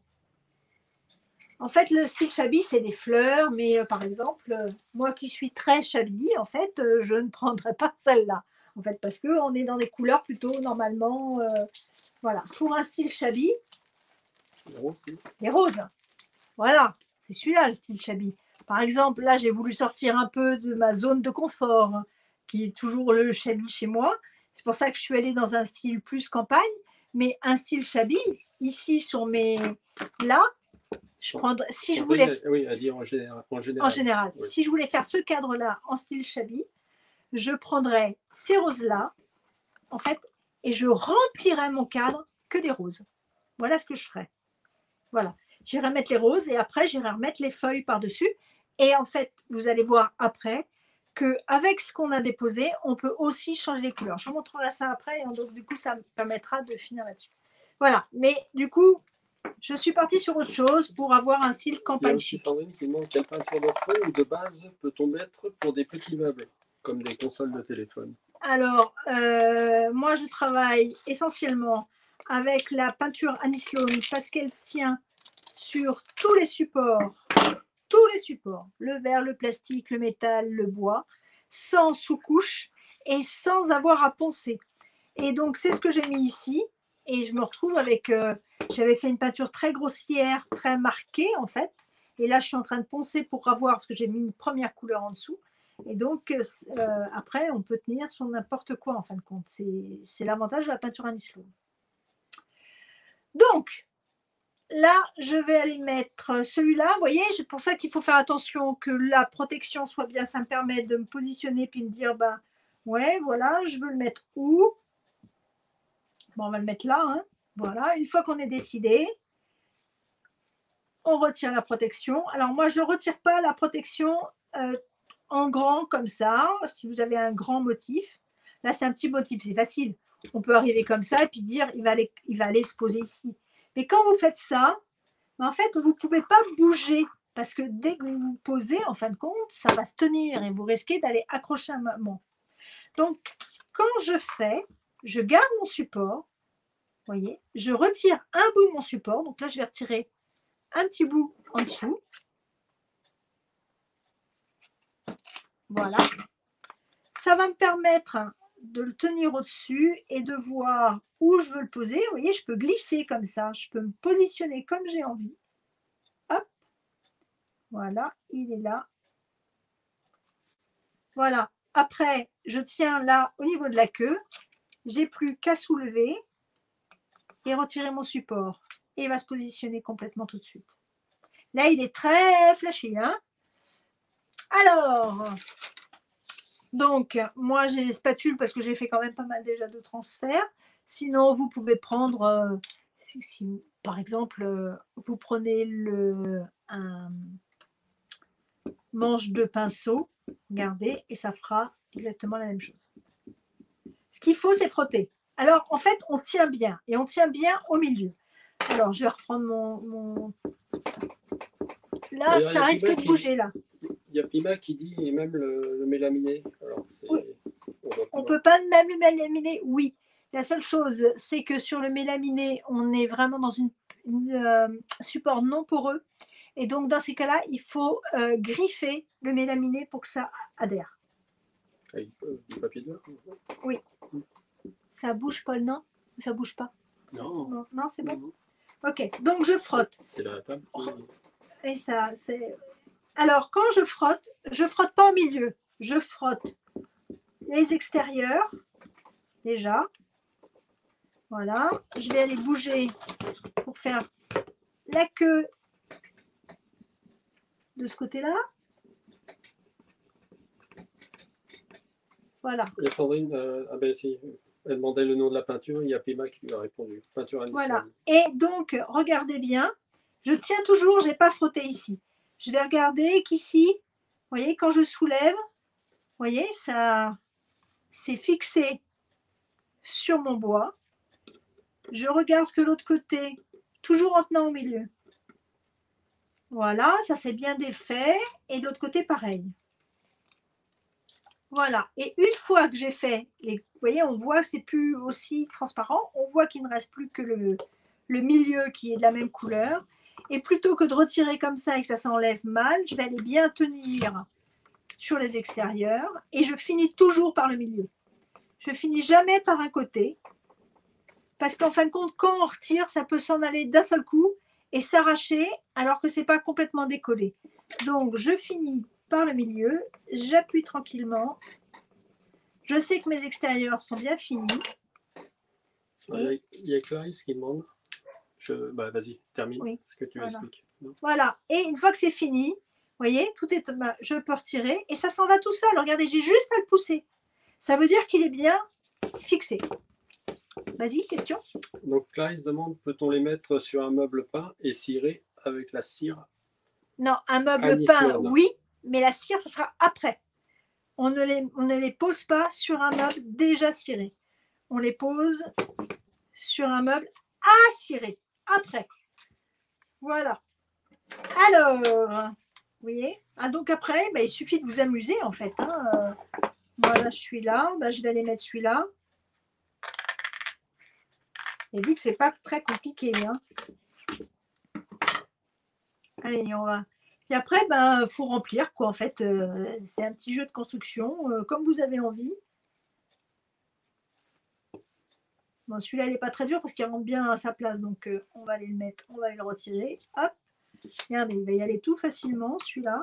En fait, le style shabby, c'est des fleurs, mais euh, par exemple, euh, moi qui suis très shabby, en fait, euh, je ne prendrais pas celle-là. En fait, parce qu'on est dans des couleurs plutôt normalement. voilà. Pour un style shabby. Les roses. Les roses. Voilà. C'est celui-là, le style shabby. Par exemple, là, j'ai voulu sortir un peu de ma zone de confort, qui est toujours le shabby chez moi. C'est pour ça que je suis allée dans un style plus campagne, mais un style shabby. Ici, sur mes. Là, je prendrais. Si je voulais. Oui, à dire en général. En général. Si je voulais faire ce cadre-là en style shabby, je prendrais ces roses-là, en fait, et je remplirais mon cadre que des roses. Voilà ce que je ferais. Voilà. J'irai mettre les roses et après, j'irai remettre les feuilles par-dessus. Et en fait, vous allez voir après, qu'avec ce qu'on a déposé, on peut aussi changer les couleurs. Je vous montrerai ça après, et donc du coup, ça me permettra de finir là-dessus. Voilà, mais du coup, je suis partie sur autre chose pour avoir un style campagne chic. Sandrine qui demande quelle peinture de fond ou de base peut-on mettre pour des petits meubles, comme des consoles de téléphone? Alors, euh, moi, je travaille essentiellement avec la peinture Annie Sloan parce qu'elle tient sur tous les supports tous les supports, le verre, le plastique, le métal, le bois, sans sous-couche et sans avoir à poncer. Et donc, c'est ce que j'ai mis ici. Et je me retrouve avec. Euh, j'avais fait une peinture très grossière, très marquée en fait. Et là, je suis en train de poncer pour avoir, parce que j'ai mis une première couleur en dessous. Et donc, euh, après, on peut tenir sur n'importe quoi en fin de compte. C'est l'avantage de la peinture à Sloan. Donc, là, je vais aller mettre celui-là. Vous voyez, c'est pour ça qu'il faut faire attention que la protection soit bien. Ça me permet de me positionner puis me dire, ben, ouais, voilà, je veux le mettre où? Bon, on va le mettre là. Hein. Voilà, une fois qu'on est décidé, on retire la protection. Alors moi, je ne retire pas la protection euh, en grand comme ça, si vous avez un grand motif. Là, c'est un petit motif, c'est facile. On peut arriver comme ça et puis dire, il va aller, il va aller se poser ici. Mais quand vous faites ça, en fait, vous ne pouvez pas bouger parce que dès que vous vous posez, en fin de compte, ça va se tenir et vous risquez d'aller accrocher un moment. Donc, quand je fais, je garde mon support, voyez, je retire un bout de mon support. Donc là, je vais retirer un petit bout en dessous. Voilà. Ça va me permettre de le tenir au-dessus et de voir où je veux le poser. Vous voyez, je peux glisser comme ça. Je peux me positionner comme j'ai envie. Hop. Voilà, il est là. Voilà. Après, je tiens là au niveau de la queue. J'ai plus qu'à soulever et retirer mon support. Et il va se positionner complètement tout de suite. Là, il est très flashy. Hein Alors, donc, moi, j'ai les spatules parce que j'ai fait quand même pas mal déjà de transferts. Sinon, vous pouvez prendre, euh, si, par exemple, euh, vous prenez le, un manche de pinceau, regardez, et ça fera exactement la même chose. Ce qu'il faut, c'est frotter. Alors, en fait, on tient bien, et on tient bien au milieu. Alors, je vais reprendre mon. mon... Là, ça risque Pima de qui- bouger là. Il y a Pima qui dit et même le, le mélaminé. Alors. Oui. on pas. peut pas même le mélaminé Oui. La seule chose, c'est que sur le mélaminé, on est vraiment dans une, une, euh, support non poreux. Et donc, dans ces cas-là, il faut euh, griffer le mélaminé pour que ça adhère. Avec euh, du papier dur. Ça bouge, Paul, non? Ou Ça bouge pas? Non. Non, non c'est bon? non, Ok, donc je frotte. C'est la table. Oh. Et ça, c'est. Alors, quand je frotte, je frotte pas au milieu. Je frotte les extérieurs, déjà. Voilà. Je vais aller bouger pour faire la queue de ce côté-là. Voilà. Et Sandrine, euh, ah ben si, elle demandait le nom de la peinture, il y a Pima qui lui a répondu. Peinture initiale. Voilà. Et donc, regardez bien. Je tiens toujours, je n'ai pas frotté ici. Je vais regarder qu'ici, vous voyez, quand je soulève, vous voyez, ça c'est fixé sur mon bois. Je regarde que l'autre côté, toujours en tenant au milieu. Voilà, ça c'est bien défait. Et l'autre côté, pareil. Voilà. Et une fois que j'ai fait, vous voyez, on voit que c'est plus aussi transparent. On voit qu'il ne reste plus que le milieu qui est de la même couleur. Et plutôt que de retirer comme ça et que ça s'enlève mal, je vais aller bien tenir sur les extérieurs et je finis toujours par le milieu. Je finis jamais par un côté parce qu'en fin de compte, quand on retire, ça peut s'en aller d'un seul coup et s'arracher alors que c'est pas complètement décollé. Donc, je finis par le milieu, j'appuie tranquillement. Je sais que mes extérieurs sont bien finis. Il y a- Clarisse qui demande. Je... Bah, vas-y, termine Oui, ce que tu voilà. expliques. Non Voilà. Et une fois que c'est fini, vous voyez, tout est, bah, je peux retirer et ça s'en va tout seul. Regardez, j'ai juste à le pousser. Ça veut dire qu'il est bien fixé. Vas-y, question. Donc Clarisse demande peut-on les mettre sur un meuble peint et cirer avec la cire Non, un meuble peint, oui, mais la cire, ce sera après. On ne, les, on ne les pose pas sur un meuble déjà ciré. On les pose sur un meuble à cirer, après. Voilà. Alors, vous voyez ah, Donc après, bah, il suffit de vous amuser en fait. hein. Voilà, je suis là. Bah, je vais aller mettre celui-là. Et vu que c'est pas très compliqué, hein. Allez, on va. Et après, ben, faut remplir, quoi. En fait, euh, c'est un petit jeu de construction, euh, comme vous avez envie. Bon, celui-là, il n'est pas très dur parce qu'il rentre bien à sa place. Donc, euh, on va aller le mettre, on va aller le retirer. Hop. Regardez, il va y aller tout facilement, celui-là.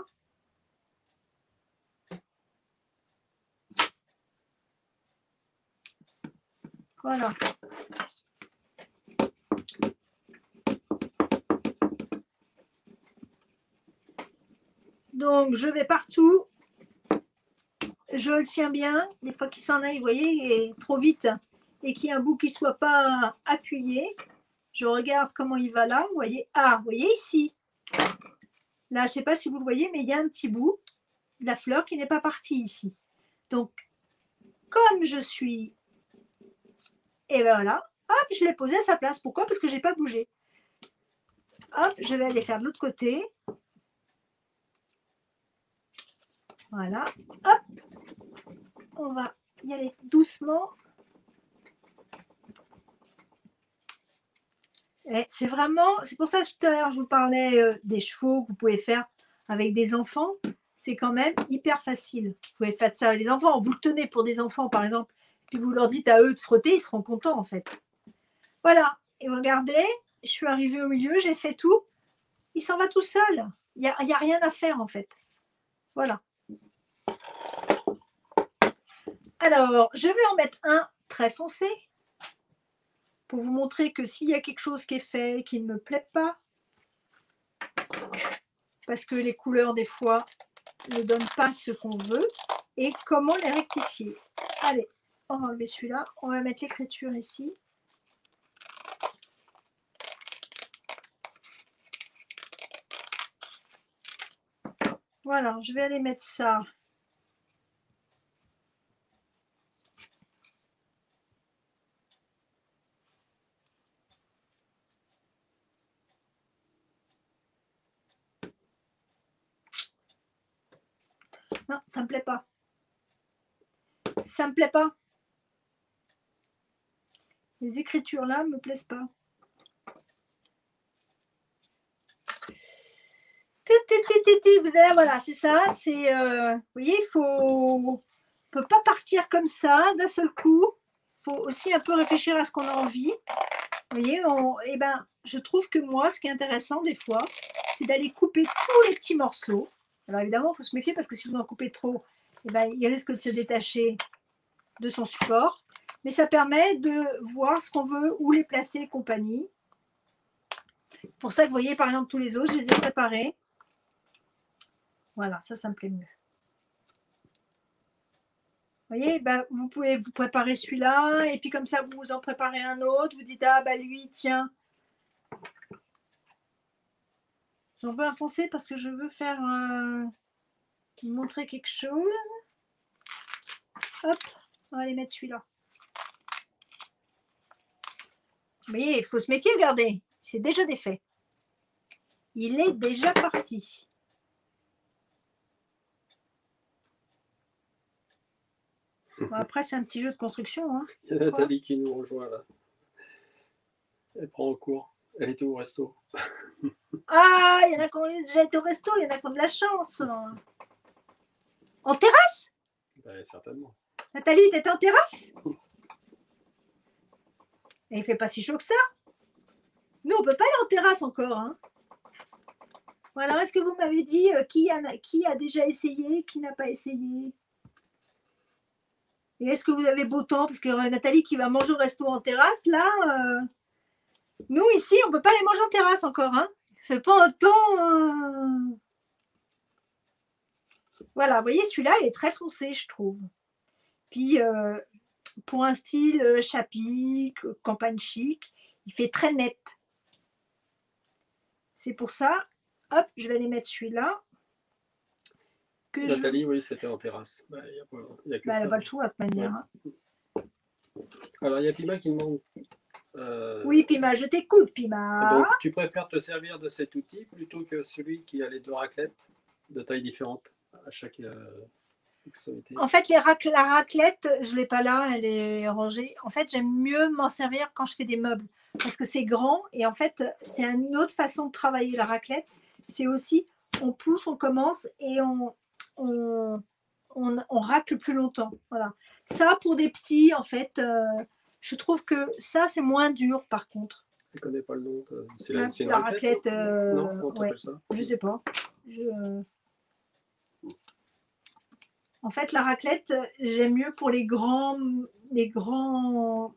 Voilà. Donc, je vais partout. Je le tiens bien. Des fois qu'il s'en aille, vous voyez, et trop vite et qu'il y ait un bout qui ne soit pas appuyé. Je regarde comment il va là. Vous voyez, ah, vous voyez ici. Là, je ne sais pas si vous le voyez, mais il y a un petit bout de la fleur qui n'est pas parti ici. Donc, comme je suis... Et ben voilà. Hop, je l'ai posé à sa place. Pourquoi? Parce que je n'ai pas bougé. Hop, je vais aller faire de l'autre côté. Voilà. Hop. On va y aller doucement. C'est vraiment, c'est pour ça que tout à l'heure je vous parlais euh, des chevaux que vous pouvez faire avec des enfants. C'est quand même hyper facile. Vous pouvez faire ça avec les enfants. Vous le tenez pour des enfants, par exemple, puis vous leur dites à eux de frotter, ils seront contents en fait. Voilà. Et regardez, je suis arrivée au milieu, j'ai fait tout. Il s'en va tout seul. Il n'y a rien à faire en fait. Voilà. Alors, je vais en mettre un très foncé pour vous montrer que s'il y a quelque chose qui est fait qui ne me plaît pas, parce que les couleurs des fois ne donnent pas ce qu'on veut, et comment les rectifier. Allez, on va enlever celui-là, on va mettre l'écriture ici. Voilà, je vais aller mettre ça Non, me plaît pas. Ça me plaît pas. Les écritures là me plaisent pas. Vous allez, voilà, c'est ça. C'est, euh, vous voyez, il faut, on peut pas partir comme ça d'un seul coup. Faut aussi un peu réfléchir à ce qu'on a envie. Vous voyez, on, eh ben, je trouve que moi, ce qui est intéressant des fois, c'est d'aller couper tous les petits morceaux. Alors évidemment, il faut se méfier parce que si vous en coupez trop, eh ben, il risque de se détacher de son support. Mais ça permet de voir ce qu'on veut, où les placer compagnie. Pour ça, vous voyez, par exemple, tous les autres, je les ai préparés. Voilà, ça, ça me plaît mieux. Vous voyez, ben, vous pouvez vous préparer celui-là, et puis comme ça, vous en préparez un autre. Vous dites, ah, bah lui, tiens. J'en veux un foncé parce que je veux faire euh, montrer quelque chose. Hop, on va aller mettre celui-là. Vous voyez, il faut se méfier, regardez. C'est déjà défait. Il est déjà parti. après, c'est un petit jeu de construction. Hein. Il y a Nathalie qui nous rejoint là. Elle prend en cours. Elle était au resto. ah, il y en a qui ont déjà été au resto, il y en a qui ont de la chance. En terrasse? Ben, Certainement. Nathalie, t'étais en terrasse? Et il fait pas si chaud que ça. Nous, on peut pas aller en terrasse encore. Hein. alors, est-ce que vous m'avez dit euh, qui, a, qui a déjà essayé, qui n'a pas essayé? Et est-ce que vous avez beau temps? Parce que euh, Nathalie qui va manger au resto en terrasse, là, euh, nous ici, on ne peut pas les manger en terrasse encore. Hein Fait pas un temps. Euh. Voilà, vous voyez, celui-là, il est très foncé, je trouve. Puis, pour un style chapique, campagne chic, il fait très net. C'est pour ça, hop, je vais aller mettre celui-là. Nathalie, oui, c'était en terrasse. Bah, il n'y a, bah, pas le choix, de toute manière. Hein. Alors, il y a Pima qui demande. Euh, oui, Pima, je t'écoute, Pima. Donc, tu préfères te servir de cet outil plutôt que celui qui a les deux raclettes de taille différente à chaque euh, extrémité En fait, les la raclette, je ne l'ai pas là, elle est rangée. En fait, j'aime mieux m'en servir quand je fais des meubles parce que c'est grand et en fait, c'est une autre façon de travailler la raclette. C'est aussi, on pousse, on commence et on, on, on, racle plus longtemps. Voilà. Ça, pour des petits, en fait, euh, je trouve que ça, c'est moins dur, par contre. Je ne connais pas le nom. C'est la, la, raclette. Euh, non, ouais, ça? Je sais pas. En fait, la raclette, j'aime mieux pour les grands, les grands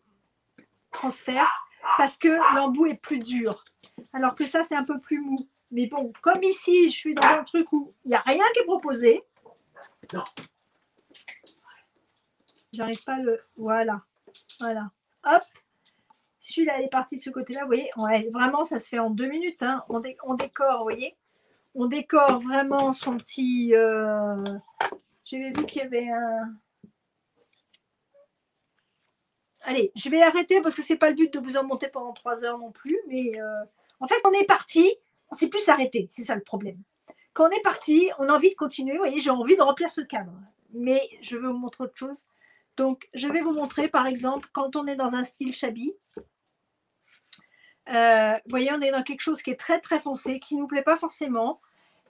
transferts parce que l'embout est plus dur. Alors que ça, c'est un peu plus mou. Mais bon, comme ici, je suis dans un truc où il n'y a rien qui est proposé. Non. J'arrive pas à le. Voilà. Voilà. Hop. Celui-là est parti de ce côté-là. Vous voyez, vraiment, ça se fait en deux minutes. Hein. On, décore, vous voyez. On décore vraiment son petit. Euh, j'avais vu qu'il y avait un. Allez, je vais arrêter parce que c'est pas le but de vous en monter pendant trois heures non plus. Mais euh, en fait, on est parti on ne sait plus s'arrêter. C'est ça le problème. Quand on est parti, on a envie de continuer. Vous voyez, j'ai envie de remplir ce cadre. Mais je veux vous montrer autre chose. Donc, je vais vous montrer, par exemple, quand on est dans un style shabby. Euh, vous voyez, on est dans quelque chose qui est très, très foncé, qui ne nous plaît pas forcément.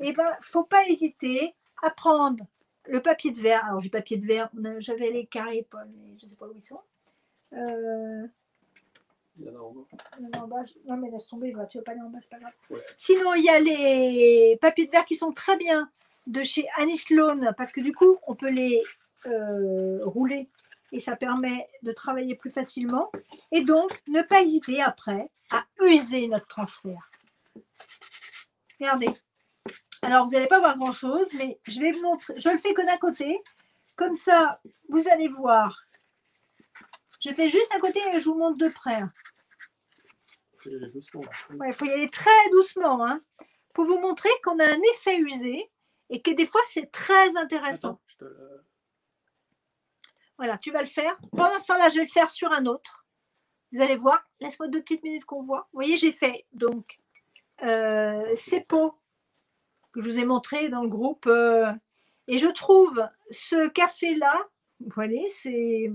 Et eh ben, faut pas hésiter à prendre le papier de verre. Alors, j'ai papier de verre, j'avais les carrés, je ne sais pas où ils sont. Euh, il y en a en bas. Non, mais laisse tomber, tu vas pas aller en bas, c'est pas grave. Sinon, il y a les papiers de verre qui sont très bien de chez Annie Sloan, parce que du coup, on peut les euh, rouler et ça permet de travailler plus facilement. Et donc, ne pas hésiter après à user notre transfert. Regardez. Alors, vous n'allez pas voir grand-chose, mais je vais vous montrer. Je le fais que d'un côté. Comme ça, vous allez voir je fais juste à côté et je vous montre de près. Il faut y aller doucement. il faut y aller très doucement. Hein, pour vous montrer qu'on a un effet usé et que des fois, c'est très intéressant. Voilà, tu vas le faire. Pendant ce temps-là, je vais le faire sur un autre. Vous allez voir. Laisse-moi deux petites minutes qu'on voit. Vous voyez, j'ai fait donc euh, ces pots que je vous ai montrés dans le groupe. Euh, Et je trouve ce café-là, vous voyez, c'est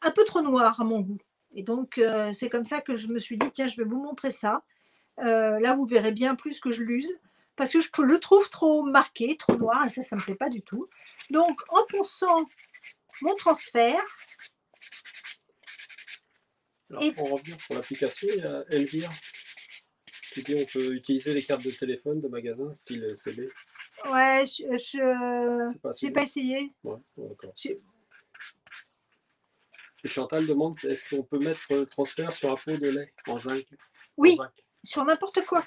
un peu trop noir à mon goût. Et donc, euh, c'est comme ça que je me suis dit, tiens, je vais vous montrer ça. Euh, là, vous verrez bien plus que je l'use parce que je le trouve trop marqué, trop noir, et ça, ça ne me plaît pas du tout. Donc, en ponçant mon transfert. Alors, pour revenir sur l'application, il y a Elvire qui dit on peut utiliser les cartes de téléphone de magasin style CB. Ouais, je n'ai pas, essayé. Ouais, d'accord. Chantal demande est-ce qu'on peut mettre le transfert sur un pot de lait en zinc Oui, sur n'importe quoi.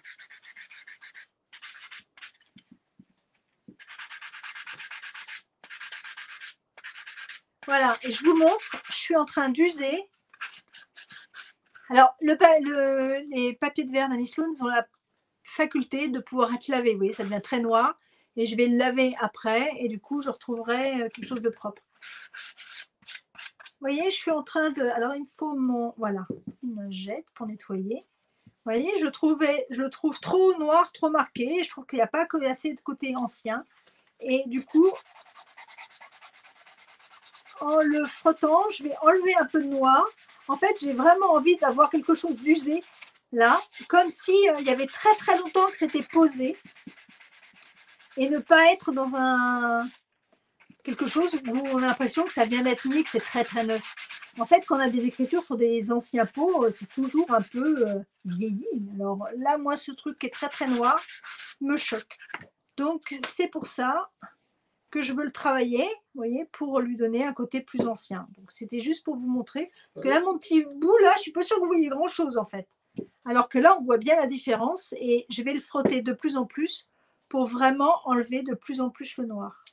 Voilà, et je vous montre, je suis en train d'user. Alors, le, les papiers de verre d'Anisloon ont la faculté de pouvoir être lavés. Vous voyez, ça devient très noir. Et je vais le laver après. Et du coup, je retrouverai euh, quelque chose de propre. Vous voyez, je suis en train de... Alors, il faut mon... Voilà, une jette pour nettoyer. Vous voyez, je, trouvais, je le trouve trop noir, trop marqué. Je trouve qu'il n'y a pas assez de côté ancien. Et du coup, en le frottant, je vais enlever un peu de noir. En fait, j'ai vraiment envie d'avoir quelque chose d'usé là, comme si euh, y avait très très longtemps que c'était posé et ne pas être dans un quelque chose où on a l'impression que ça vient d'être mis, que c'est très très neuf. En fait, quand on a des écritures sur des anciens pots, euh, c'est toujours un peu euh, vieilli. Alors là, moi, ce truc qui est très très noir me choque. Donc c'est pour ça que je veux le travailler, vous voyez, pour lui donner un côté plus ancien. Donc c'était juste pour vous montrer. que là, mon petit bout, là, je suis pas sûre que vous voyez grand-chose en fait. Alors que là, on voit bien la différence et je vais le frotter de plus en plus pour vraiment enlever de plus en plus le noir.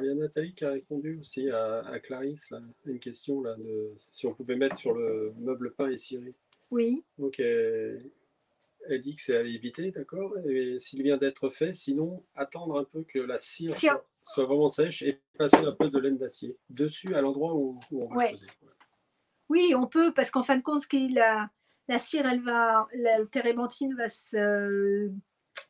il y a Nathalie qui a répondu aussi à, Clarisse une question là, de si on pouvait mettre sur le meuble peint et ciré. Oui. Elle dit que c'est à éviter, d'accord? Et s'il vient d'être fait, sinon, attendre un peu que la cire soit, vraiment sèche et passer un peu de laine d'acier dessus à l'endroit où, on va poser. Oui, on peut, parce qu'en fin de compte, la, la cire, elle va, la térébenthine va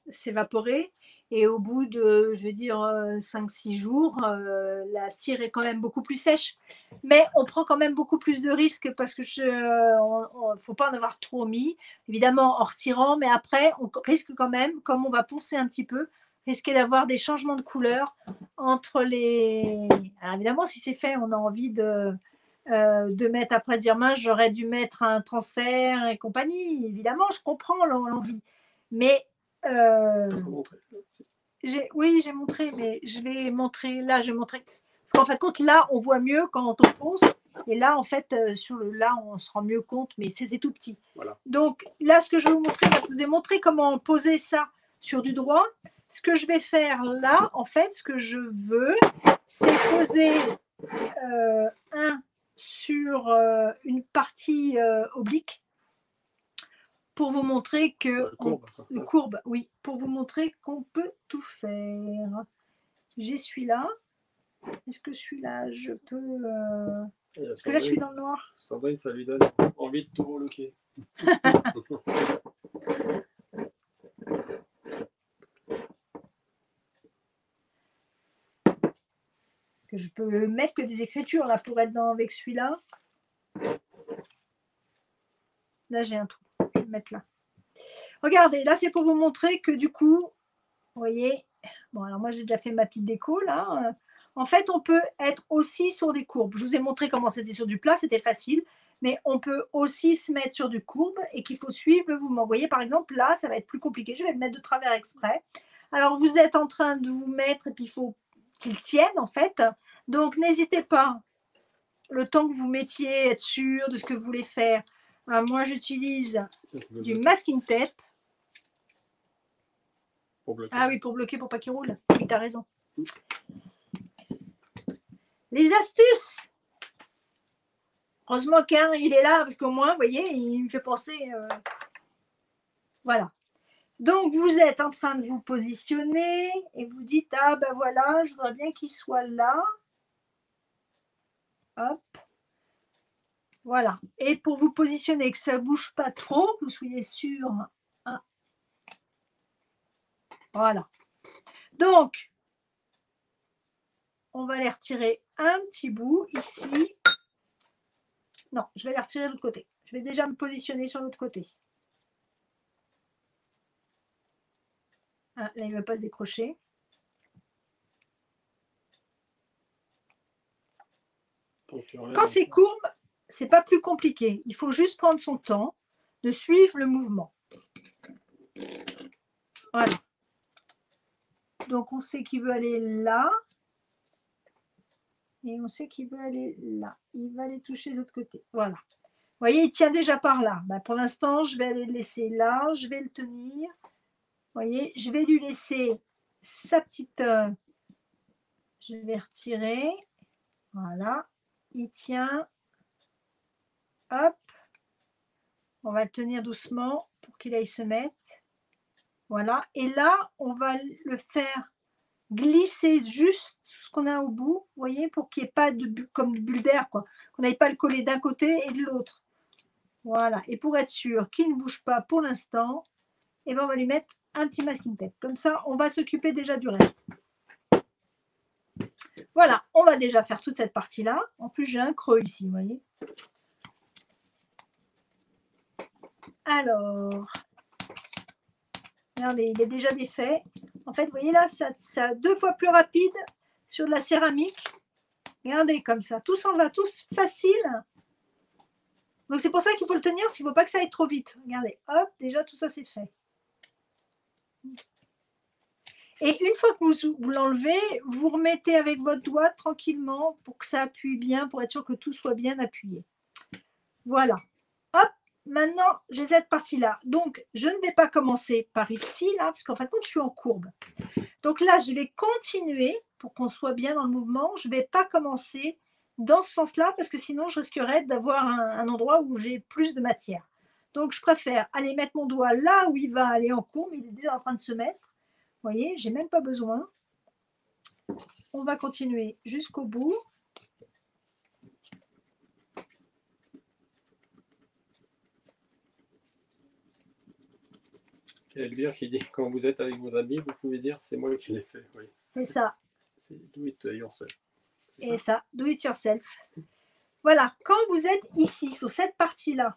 s'évaporer et au bout de, je vais dire, 5-6 euh, jours, euh, la cire est quand même beaucoup plus sèche. Mais on prend quand même beaucoup plus de risques parce que je ne faut pas en avoir trop mis, évidemment en retirant, mais après, on risque quand même, comme on va poncer un petit peu, risquer d'avoir des changements de couleur entre les. Alors évidemment, si c'est fait, on a envie de, euh, de mettre après dire mince, j'aurais dû mettre un transfert et compagnie. Évidemment, je comprends l'envie. Mais euh, oui, j'ai montré, mais je vais montrer là, je vais montrer. Parce qu'en fait, compte, là, on voit mieux quand on ponce. Et là, en fait, euh, sur le là, on se rend mieux compte, mais c'était tout petit. Donc là, ce que je vais vous montrer, je vous ai montré comment poser ça sur du droit. Ce que je vais faire là, en fait, ce que je veux, c'est poser euh, un sur une partie oblique pour vous montrer que courbe, oui, pour vous montrer qu'on peut tout faire. J'ai celui-là. Est-ce que celui-là, je peux euh... Parce que là, je suis dans le noir. Sandrine, ça lui donne envie de tout reloquer. que je peux mettre que des écritures là pour être dans avec celui-là. Là, j'ai un trou mettre là. Regardez, là, c'est pour vous montrer que du coup, vous voyez, bon, alors moi, j'ai déjà fait ma petite déco là. En fait, on peut être aussi sur des courbes. Je vous ai montré comment c'était sur du plat, c'était facile. Mais on peut aussi se mettre sur du courbe et qu'il faut suivre. Vous voyez, par exemple, là, ça va être plus compliqué. Je vais le mettre de travers exprès. Alors, vous êtes en train de vous mettre et puis il faut qu'il tienne, en fait. Donc, n'hésitez pas, le temps que vous mettiez, être sûr de ce que vous voulez faire, ah, moi, j'utilise du masking tape. ah oui, pour bloquer, pour pas qu'il roule. Oui, tu as raison. Les astuces. Heureusement qu'un, il est là, parce qu'au moins, vous voyez, il me fait penser. Euh, voilà. Donc, vous êtes en train de vous positionner et vous dites, ah ben voilà, je voudrais bien qu'il soit là. Hop. Voilà. Et pour vous positionner, que ça ne bouge pas trop, que vous soyez sûr. Hein. Voilà. Donc, on va les retirer un petit bout ici. Non, je vais les retirer de l'autre côté. Je vais déjà me positionner sur l'autre côté. Ah, là, il ne va pas se décrocher. Quand c'est courbe, c'est pas plus compliqué. Il faut juste prendre son temps de suivre le mouvement. Voilà. Donc on sait qu'il veut aller là. Et on sait qu'il veut aller là. Il va aller toucher l'autre côté. Voilà. Vous voyez, il tient déjà par là. Ben, pour l'instant, je vais aller le laisser là. Je vais le tenir. Vous voyez, je vais lui laisser sa petite... Euh, je vais retirer. Voilà. Il tient. Hop. On va le tenir doucement pour qu'il aille se mettre. Voilà. Et là, on va le faire glisser juste ce qu'on a au bout, vous voyez, pour qu'il n'y ait pas de comme de bulle d'air, quoi. Qu'on n'aille pas le coller d'un côté et de l'autre. Voilà. Et pour être sûr qu'il ne bouge pas pour l'instant, et eh ben on va lui mettre un petit masking tape. Comme ça, on va s'occuper déjà du reste. Voilà, on va déjà faire toute cette partie-là. En plus, j'ai un creux ici, vous voyez. Alors, regardez, il est déjà défait. En fait, vous voyez là, ça, deux fois plus rapide sur de la céramique. Regardez comme ça, tout s'en va, tout facile. Donc c'est pour ça qu'il faut le tenir, parce qu'il ne faut pas que ça aille trop vite. Regardez, hop, déjà tout ça c'est fait. Et une fois que vous l'enlevez, vous remettez avec votre doigt tranquillement pour que ça appuie bien, pour être sûr que tout soit bien appuyé. Voilà. Maintenant j'ai cette partie-là. Donc je ne vais pas commencer par ici, là, parce qu'en fait, je suis en courbe. Donc là, je vais continuer pour qu'on soit bien dans le mouvement. Je ne vais pas commencer dans ce sens-là, parce que sinon je risquerais d'avoir un endroit où j'ai plus de matière. Donc je préfère aller mettre mon doigt là où il va aller en courbe. Il est déjà en train de se mettre. Vous voyez, j'ai même pas besoin. On va continuer jusqu'au bout. Elvire qui dit quand vous êtes avec vos amis, vous pouvez dire c'est moi qui l'ai fait. C'est ça. C'est do it yourself. Et ça, do it yourself. Voilà, quand vous êtes ici, sur cette partie-là,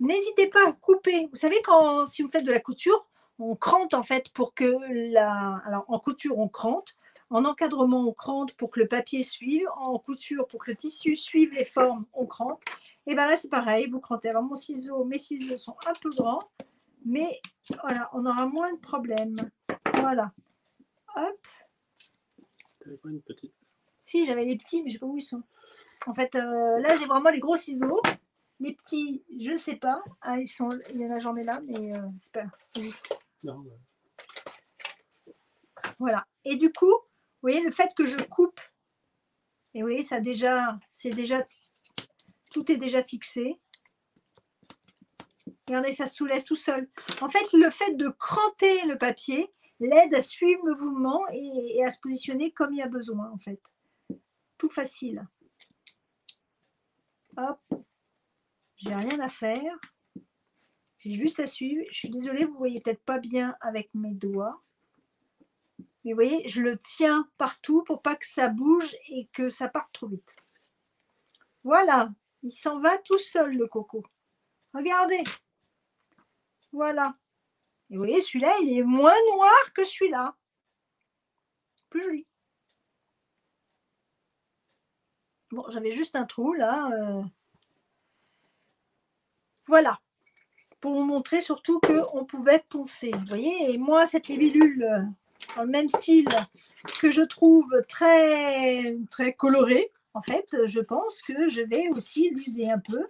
n'hésitez pas à couper. Vous savez, quand si vous faites de la couture, on crante en fait pour que la. Alors en couture, on crante. En encadrement, on crante pour que le papier suive. En couture, pour que le tissu suive les formes, on crante. Et bien là, c'est pareil, vous crantez. Alors mon ciseau, mes ciseaux sont un peu grands, mais voilà, on aura moins de problèmes. Voilà. Hop. pas une petite? Si, j'avais les petits, mais je ne sais pas où ils sont. En fait, euh, là, j'ai vraiment les gros ciseaux. Les petits, je ne sais pas. Ah, ils sont, il y en a, j'en ai là, mais euh, c'est pas. Voilà. Et du coup, vous voyez, le fait que je coupe, et vous voyez, ça déjà, c'est déjà, tout est déjà fixé. Regardez, ça se soulève tout seul. En fait, le fait de cranter le papier l'aide à suivre le mouvement et, à se positionner comme il y a besoin, en fait. Tout facile. Hop. J'ai rien à faire. J'ai juste à suivre. Je suis désolée, vous ne voyez peut-être pas bien avec mes doigts. Mais vous voyez, je le tiens partout pour pas que ça bouge et que ça parte trop vite. Voilà, il s'en va tout seul le coco. Regardez. Voilà. Et vous voyez, celui-là, il est moins noir que celui-là. Plus joli. Bon, j'avais juste un trou là. Euh. Voilà pour vous montrer surtout qu'on pouvait poncer. Vous voyez, et moi, cette libellule euh, dans le même style que je trouve très, très colorée, en fait, je pense que je vais aussi l'user un peu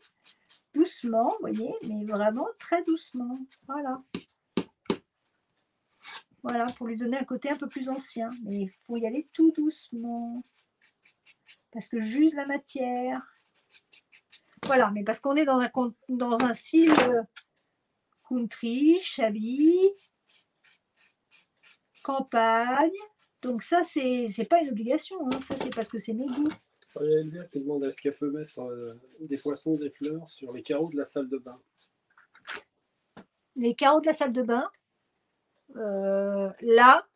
doucement, vous voyez, mais vraiment très doucement. Voilà. Voilà, pour lui donner un côté un peu plus ancien. Mais il faut y aller tout doucement. Parce que j'use la matière. Voilà, mais parce qu'on est dans un, dans un style euh, country, chablis, campagne. Donc ça, c'est pas une obligation, hein. ça c'est parce que c'est mes goûts. Il y a Elvire qui demande est-ce qu'elle peut mettre euh, des poissons, des fleurs sur les carreaux de la salle de bain Les carreaux de la salle de bain, euh, là,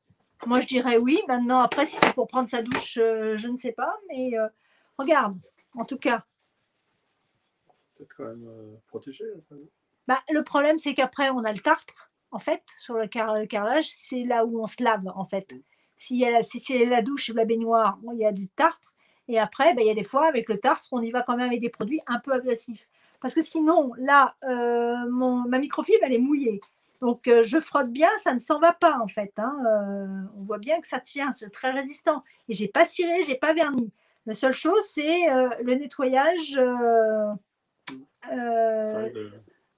Moi, je dirais oui. Maintenant, après, si c'est pour prendre sa douche, euh, je ne sais pas. Mais regarde, en tout cas. Peut-être quand même protégé. Après. Bah, le problème, c'est qu'après, on a le tartre, en fait, sur le, car le carrelage. C'est là où on se lave, en fait. Si, a la- si c'est la douche ou la baignoire, il y a du tartre. Et après, bah, il y a des fois, avec le tartre, on y va quand même avec des produits un peu agressifs. Parce que sinon, là, euh, mon, ma microfibre, elle est mouillée. Donc, euh, je frotte bien, ça ne s'en va pas, en fait. hein. Euh, on voit bien que ça tient, c'est très résistant. Et j'ai pas ciré, j'ai pas verni. La seule chose, c'est le nettoyage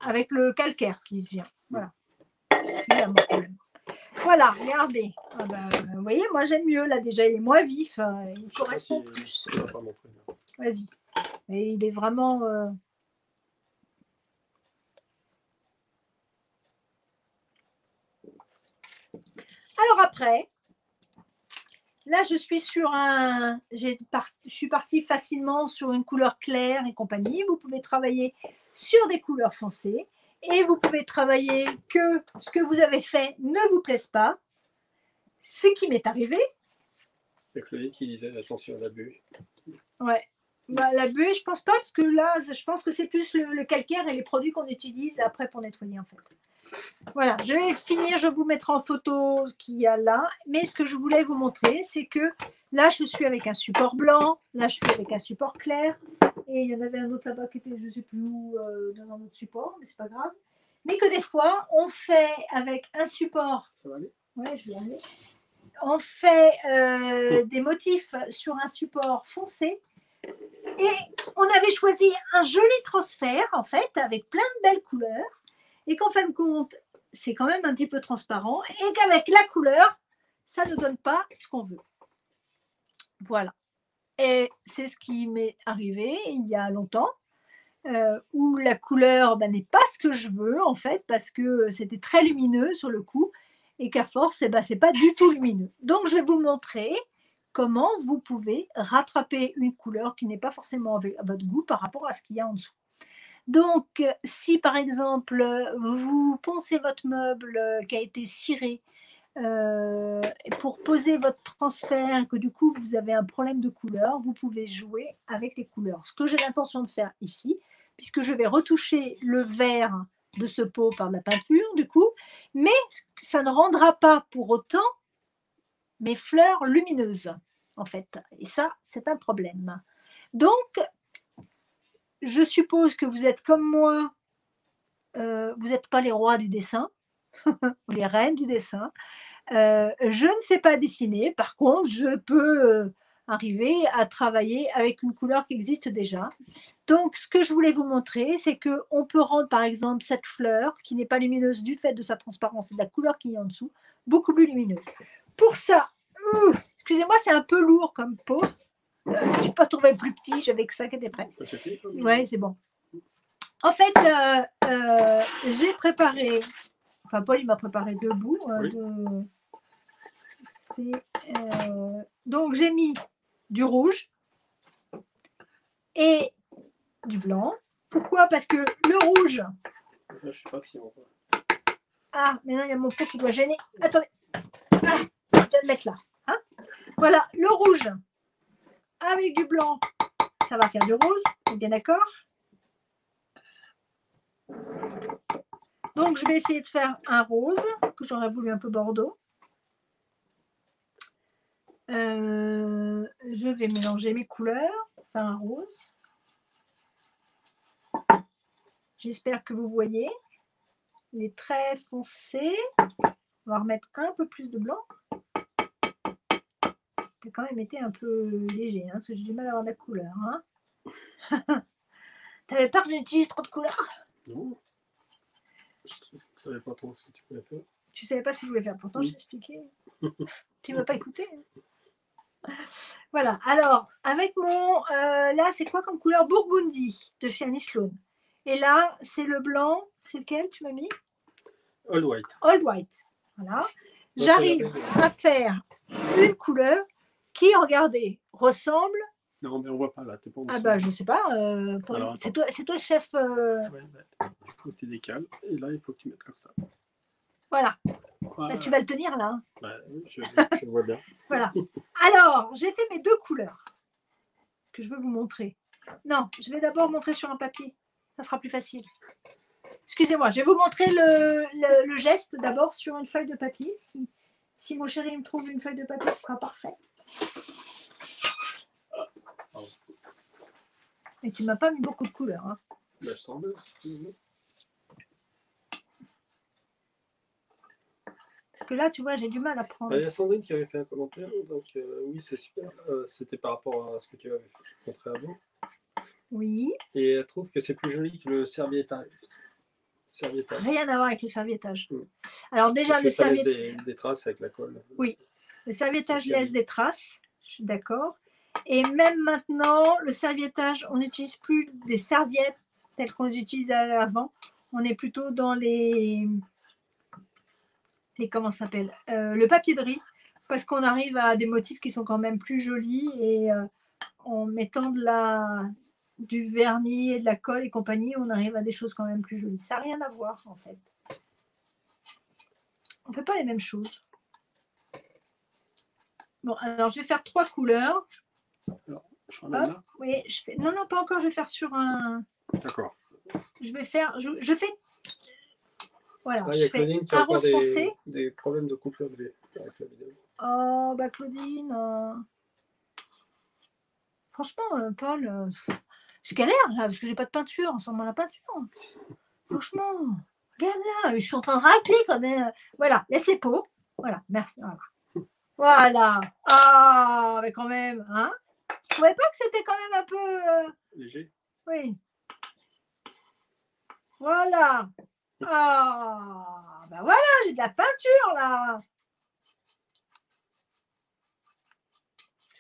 avec le calcaire qui se vient. Voilà. C'est problème. Voilà, regardez. Ah ben, vous voyez, moi j'aime mieux. Là, déjà, il est moins vif. hein, Il correspond si- plus. Vas-y. Et il est vraiment. euh, Alors après, là je suis sur un. par- Je suis partie facilement sur une couleur claire et compagnie. Vous pouvez travailler sur des couleurs foncées et vous pouvez travailler que ce que vous avez fait ne vous plaise pas. Ce qui m'est arrivé, a Chloé qui disait attention à l'abus. Ouais. Bah, la buée, je pense pas, parce que là, je pense que c'est plus le, le calcaire et les produits qu'on utilise après pour nettoyer, en fait. Voilà, je vais finir, je vous mettrai en photo ce qu'il y a là. Mais ce que je voulais vous montrer, c'est que là, je suis avec un support blanc, là, je suis avec un support clair. Et il y en avait un autre là-bas qui était, je sais plus où, euh, dans un autre support, mais c'est pas grave. Mais que des fois, on fait avec un support Ça va aller Ouais, je vais aller. On fait euh, des motifs sur un support foncé. Et on avait choisi un joli transfert, en fait, avec plein de belles couleurs. Et qu'en fin de compte, c'est quand même un petit peu transparent. Et qu'avec la couleur, ça ne donne pas ce qu'on veut. Voilà. Et c'est ce qui m'est arrivé il y a longtemps. euh, où la couleur ben, n'est pas ce que je veux en fait parce que c'était très lumineux sur le coup et qu'à force, eh ben, ce n'est pas du tout lumineux. Donc, je vais vous montrer comment vous pouvez rattraper une couleur qui n'est pas forcément à votre goût par rapport à ce qu'il y a en dessous. Donc, euh, si par exemple, euh, vous poncez votre meuble euh, qui a été ciré euh, pour poser votre transfert que du coup vous avez un problème de couleur, vous pouvez jouer avec les couleurs. Ce que j'ai l'intention de faire ici, puisque je vais retoucher le vert de ce pot par la peinture du coup, mais ça ne rendra pas pour autant mes fleurs lumineuses, en fait. Et ça, c'est un problème. Donc, je suppose que vous êtes comme moi, euh, vous n'êtes pas les rois du dessin, ou les reines du dessin. Euh, je ne sais pas dessiner, par contre, je peux euh, arriver à travailler avec une couleur qui existe déjà. Donc, ce que je voulais vous montrer, c'est qu'on peut rendre, par exemple, cette fleur, qui n'est pas lumineuse du fait de sa transparence et de la couleur qui est en dessous, beaucoup plus lumineuse. Pour ça, excusez-moi, c'est un peu lourd comme pot. Euh, je n'ai pas trouvé plus petit, j'avais que ça qui était prêt. Ouais, c'est bon. En fait, j'ai préparé, enfin Paul il m'a préparé deux bouts. euh, Oui. de- c'est, euh, donc j'ai mis du rouge et du blanc. Pourquoi? Parce que le rouge, Là, je sais pas si on voit. ah, mais non, il y a mon pot qui doit gêner. Attendez, ah, je vais le mettre là. hein. voilà, le rouge avec du blanc, ça va faire du rose, on est bien d'accord? Donc, je vais essayer de faire un rose, que j'aurais voulu un peu bordeaux. Euh, je vais mélanger mes couleurs faire un rose. J'espère que vous voyez. Il est très foncé. On va remettre un peu plus de blanc. Il a quand même été un peu léger, hein, parce que j'ai du mal à avoir la couleur. Hein. T'avais peur que j'utilise trop de couleurs? Non. Je ne savais pas trop ce que tu pouvais faire. Tu savais pas ce que je voulais faire, pourtant Oui. je t'ai expliqué. tu ne m'as pas écouté. Voilà, alors avec mon. euh, là, c'est quoi comme couleur? Burgundy de chez Annie Sloan. Et là, c'est le blanc. C'est lequel tu m'as mis? All white. All white. Voilà. J'arrive à faire une couleur qui, regardez, ressemble. Non, mais on voit pas là. T'es pas en Ah bah, je sais pas. euh, pour- Alors, c'est toi, c'est toi le chef. euh, Ouais, bah, il faut que tu décales. Et là, il faut que tu mettes comme ça. voilà. Voilà. Là, tu vas le tenir là. hein. Ouais, oui, je, je vois bien. Voilà. Alors, j'ai fait mes deux couleurs que je veux vous montrer. Non, je vais d'abord montrer sur un papier. Ça sera plus facile. Excusez-moi, je vais vous montrer le, le- le geste d'abord sur une feuille de papier. Si, si mon chéri me trouve une feuille de papier, ce sera parfait. Et tu m'as pas mis beaucoup de couleurs. hein. Bah, je t'en veux. Parce que là, tu vois, j'ai du mal à prendre. Bah, Il y a Sandrine qui avait fait un commentaire, donc euh, oui, c'est super. Euh, C'était par rapport à ce que tu avais montré avant. Oui, Et elle trouve que c'est plus joli que le serviettage. Serviettage. rien à voir avec le serviettage. Mm. Alors déjà, Parce le que ça laisse serviettage. des, traces avec la colle. Oui. Le serviettage laisse des traces, je suis d'accord. Et même maintenant, le serviettage, on n'utilise plus des serviettes telles qu'on les utilisait avant. On est plutôt dans les. les comment ça s'appelle Euh, Le papier de riz, parce qu'on arrive à des motifs qui sont quand même plus jolis et euh, en mettant de la, du vernis et de la colle et compagnie, on arrive à des choses quand même plus jolies. Ça n'a rien à voir en fait. On ne fait pas les mêmes choses. Bon, alors je vais faire trois couleurs. Là. Oui, je fais. Non, non, pas encore. Je vais faire sur un. D'accord. Je vais faire. Je, je fais. Voilà. Là, il y je fais. Claudine qui a un encore rose des, foncé. des problèmes de coupure de avec la vidéo. Oh, bah Claudine. euh, Franchement, euh, Paul, euh, je galère là parce que j'ai pas de peinture. On sent la peinture. Franchement, regarde là. Je suis en train de racler quand même. Voilà, laisse les pots. Voilà, merci. Voilà. Voilà. Ah, mais quand même, hein trouvez pas que c'était quand même un peu. euh, Léger. Oui. Voilà. Ah, ben voilà, j'ai de la peinture là.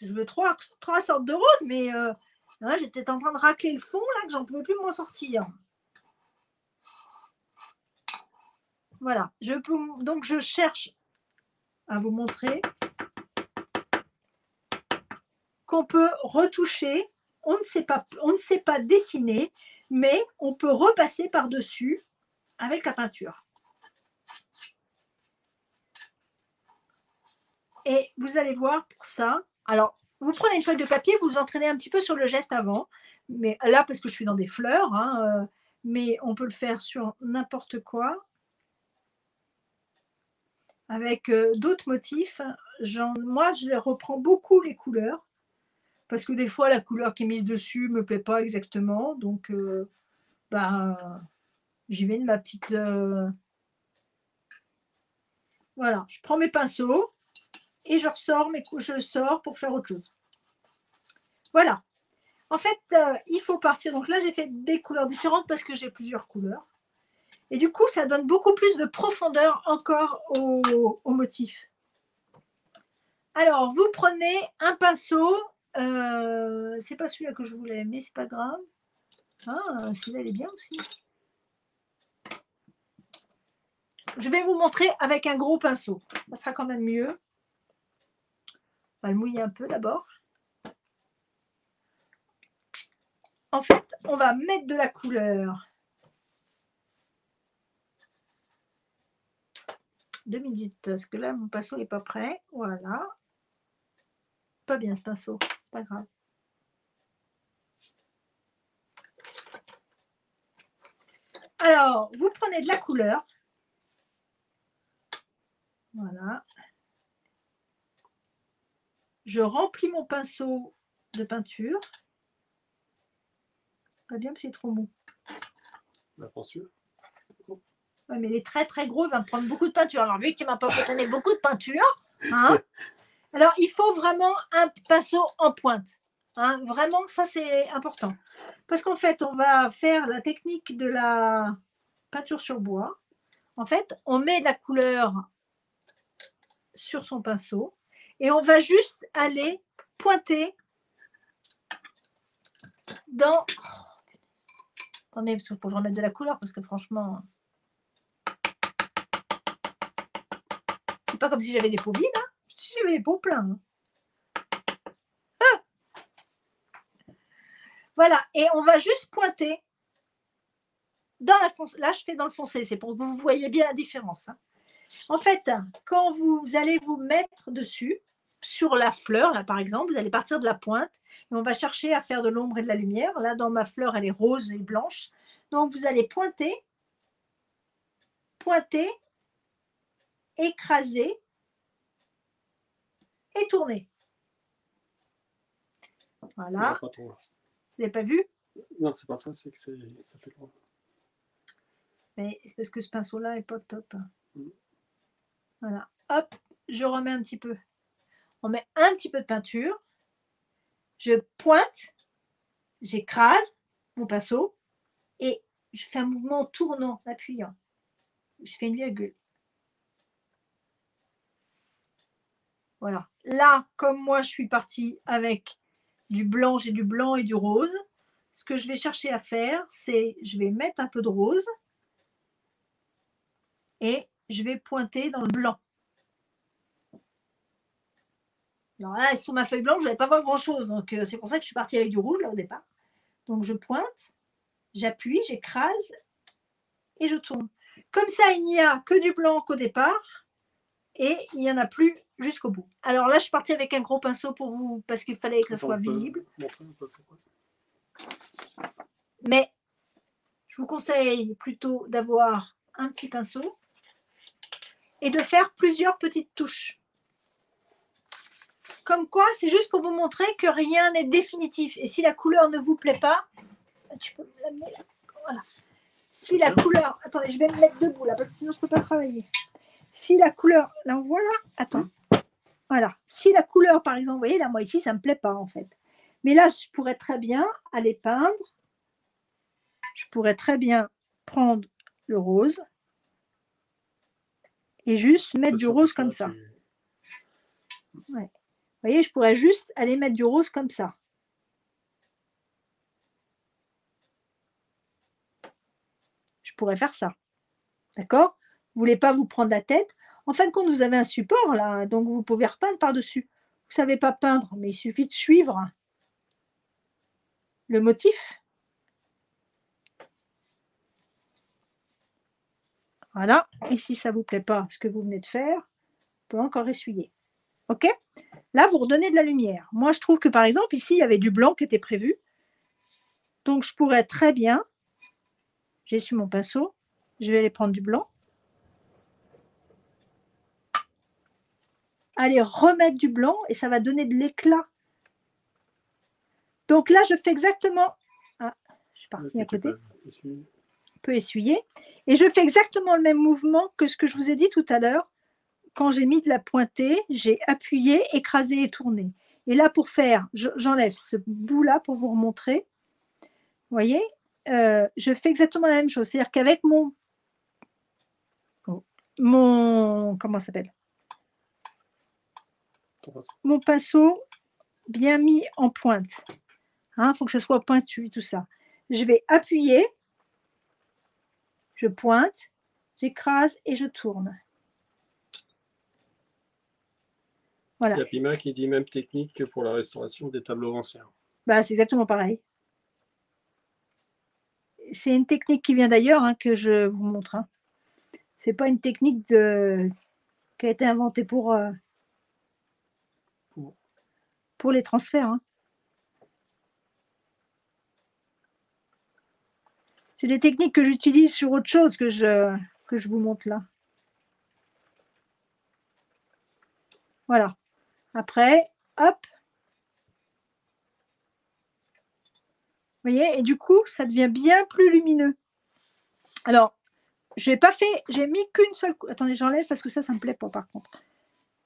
Je veux trois, trois sortes de roses, mais euh, hein, j'étais en train de racler le fond là, que j'en pouvais plus m'en sortir. Voilà. Je peux, donc je cherche à vous montrer qu'on peut retoucher. On ne sait pas, dessiner, mais on peut repasser par-dessus avec la peinture. Et vous allez voir pour ça. Alors, vous prenez une feuille de papier, vous vous entraînez un petit peu sur le geste avant. Mais là, parce que je suis dans des fleurs, hein, euh, mais on peut le faire sur n'importe quoi. Avec euh, d'autres motifs. Moi, je reprends beaucoup les couleurs. Parce que des fois, la couleur qui est mise dessus me plaît pas exactement. Donc, euh, bah, j'y vais de ma petite. euh, Voilà, je prends mes pinceaux et je ressors mes je sors pour faire autre chose. Voilà. En fait, euh, il faut partir. Donc là, j'ai fait des couleurs différentes parce que j'ai plusieurs couleurs. Et du coup, ça donne beaucoup plus de profondeur encore au motif. Alors, vous prenez un pinceau. Euh, c'est pas celui-là que je voulais, mais c'est pas grave. Ah, celui-là, il est bien aussi. Je vais vous montrer avec un gros pinceau. Ça sera quand même mieux. On va le mouiller un peu d'abord. En fait, on va mettre de la couleur. Deux minutes, parce que là, mon pinceau n'est pas prêt. Voilà. Pas bien ce pinceau, pas grave. Alors, vous prenez de la couleur. Voilà. Je remplis mon pinceau de peinture. Pas bien, c'est trop mou. La pensure. Ouais, mais il est très très gros, il va me prendre beaucoup de peinture. Alors, vu qu'il m'a pas donner beaucoup de peinture, hein, alors il faut vraiment un pinceau en pointe. hein. Vraiment, ça c'est important. Parce qu'en fait, on va faire la technique de la peinture sur bois. En fait, on met la couleur sur son pinceau et on va juste aller pointer dans. Attendez, parce qu'il faut que je remette de la couleur parce que franchement. C'est pas comme si j'avais des peaux vides. Hein. J'avais les peaux pleins. Ah voilà, et on va juste pointer dans la foncée. Là, je fais dans le foncé, c'est pour que vous voyez bien la différence. hein. En fait, quand vous allez vous mettre dessus, sur la fleur, là par exemple, vous allez partir de la pointe et on va chercher à faire de l'ombre et de la lumière. Là, dans ma fleur, elle est rose et blanche. Donc, vous allez pointer, pointer, écraser et tourner. Voilà. Vous n'avez pas vu? Non, c'est pas ça, c'est que ça fait loin. Mais c'est parce que ce pinceau-là n'est pas top. Mm. Voilà. Hop, je remets un petit peu. On met un petit peu de peinture. Je pointe, j'écrase mon pinceau et je fais un mouvement tournant, appuyant. Je fais une virgule. Voilà. Là, comme moi, je suis partie avec du blanc, j'ai du blanc et du rose. Ce que je vais chercher à faire, c'est je vais mettre un peu de rose et je vais pointer dans le blanc. Alors là, sur ma feuille blanche, je ne vais pas voir grand-chose. Donc, euh, c'est pour ça que je suis partie avec du rouge là au départ. Donc, je pointe, j'appuie, j'écrase et je tourne. Comme ça, il n'y a que du blanc qu'au départ et il n'y en a plus jusqu'au bout. Alors là, je suis partie avec un gros pinceau pour vous parce qu'il fallait que ça soit visible. Mais je vous conseille plutôt d'avoir un petit pinceau et de faire plusieurs petites touches. Comme quoi, c'est juste pour vous montrer que rien n'est définitif. Et si la couleur ne vous plaît pas, tu peux me là. Voilà. Si la couleur. Attendez, je vais me mettre debout là, parce que sinon je ne peux pas travailler. Si la couleur. Là, voilà. Attends. Voilà. Si la couleur, par exemple, vous voyez, là, moi ici, ça ne me plaît pas en fait. Mais là, je pourrais très bien aller peindre. Je pourrais très bien prendre le rose et juste mettre du rose comme ça. Ouais. Vous voyez, je pourrais juste aller mettre du rose comme ça. Je pourrais faire ça. D'accord? Voulez pas vous prendre la tête En fin de compte, vous avez un support là, donc vous pouvez repeindre par-dessus. Vous ne savez pas peindre, mais il suffit de suivre le motif. Voilà. Et si ça ne vous plaît pas, ce que vous venez de faire, vous pouvez encore essuyer. OK? Là, vous redonnez de la lumière. Moi, je trouve que par exemple, ici, il y avait du blanc qui était prévu. Donc, je pourrais très bien, j'ai su mon pinceau, je vais aller prendre du blanc. Aller remettre du blanc et ça va donner de l'éclat. Donc là, je fais exactement. Ah, je suis partie à côté. peut essuyer. Et je fais exactement le même mouvement que ce que je vous ai dit tout à l'heure quand j'ai mis de la pointée, j'ai appuyé, écrasé et tourné. Et là, pour faire, j'enlève ce bout-là pour vous remontrer. Vous voyez, euh, je fais exactement la même chose. C'est-à-dire qu'avec mon, mon, comment s'appelle? Mon pinceau bien mis en pointe. Il hein, faut que ce soit pointu, tout ça. Je vais appuyer, je pointe, j'écrase et je tourne. Il y a Pima qui dit même technique que pour la restauration des tableaux anciens. Bah, c'est exactement pareil. C'est une technique qui vient d'ailleurs hein, que je vous montre. Hein. Ce n'est pas une technique de... qui a été inventée pour, euh, les transferts. Hein. C'est des techniques que j'utilise sur autre chose que je, que je vous montre là. Voilà. Après, hop. Vous voyez Et du coup, ça devient bien plus lumineux. Alors, j'ai pas fait, j'ai mis qu'une seule. Attendez, j'enlève parce que ça, ça me plaît pas par contre.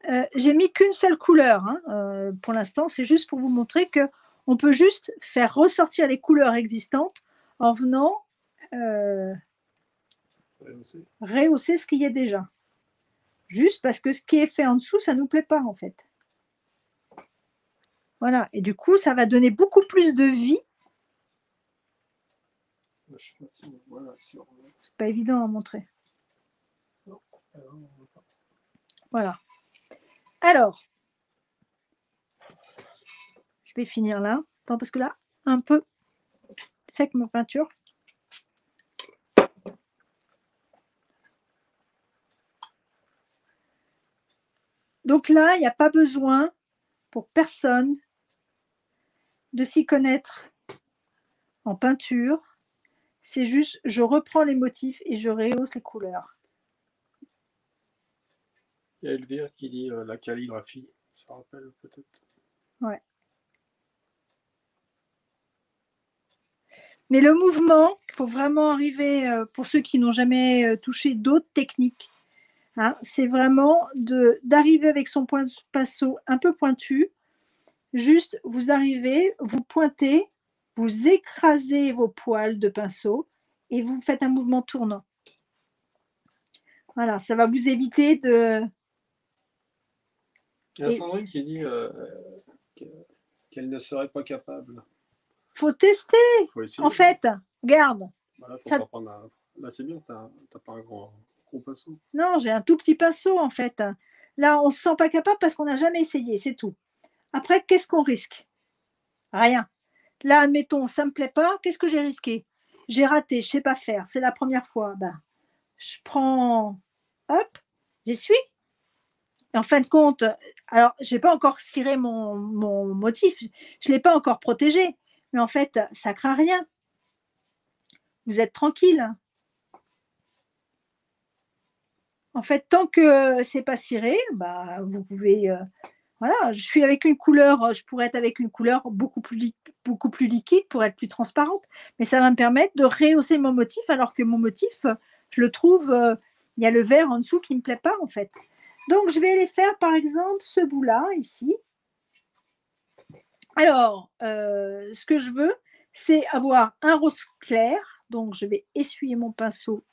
Euh, j'ai mis qu'une seule couleur hein, euh, pour l'instant. C'est juste pour vous montrer que on peut juste faire ressortir les couleurs existantes en venant euh, rehausser ce qu'il y a déjà. Juste parce que ce qui est fait en dessous, ça ne nous plaît pas en fait. Voilà, et du coup, ça va donner beaucoup plus de vie. C'est pas évident à montrer. Voilà. Alors, je vais finir là. Attends, parce que là, un peu sec ma peinture. Donc là, il n'y a pas besoin pour personne de s'y connaître en peinture. C'est juste, je reprends les motifs et je rehausse les couleurs. Il y a Elvire qui dit euh, la calligraphie. Ça rappelle peut-être. Ouais. Mais le mouvement, il faut vraiment arriver, euh, pour ceux qui n'ont jamais euh, touché d'autres techniques, hein, c'est vraiment d'arriver avec son de pinceau un peu pointu. Juste, vous arrivez, vous pointez, vous écrasez vos poils de pinceau et vous faites un mouvement tournant. Voilà, ça va vous éviter de. Il y a Sandrine qui dit euh, qu'elle ne serait pas capable faut tester. en fait, regarde. Bah là, c'est bien, tu n'as pas un gros, pinceau. Non, j'ai un tout petit pinceau en fait. Là, on ne se sent pas capable parce qu'on n'a jamais essayé, c'est tout. Après, qu'est-ce qu'on risque? Rien. Là, admettons, ça ne me plaît pas, qu'est-ce que j'ai risqué? J'ai raté, je ne sais pas faire, c'est la première fois. Ben, je prends, hop, j'essuie. En fin de compte, alors, je n'ai pas encore ciré mon, motif, je ne l'ai pas encore protégé. Mais en fait, ça craint rien. Vous êtes tranquille. En fait, tant que c'est pas ciré, bah, vous pouvez. Euh, voilà, je suis avec une couleur, je pourrais être avec une couleur beaucoup plus, beaucoup plus liquide pour être plus transparente, mais ça va me permettre de rehausser mon motif, alors que mon motif, je le trouve, euh, il y a le vert en dessous qui ne me plaît pas en fait. Donc, je vais aller faire par exemple ce bout-là ici. Alors, euh, ce que je veux, c'est avoir un rose clair. Donc, je vais essuyer mon pinceau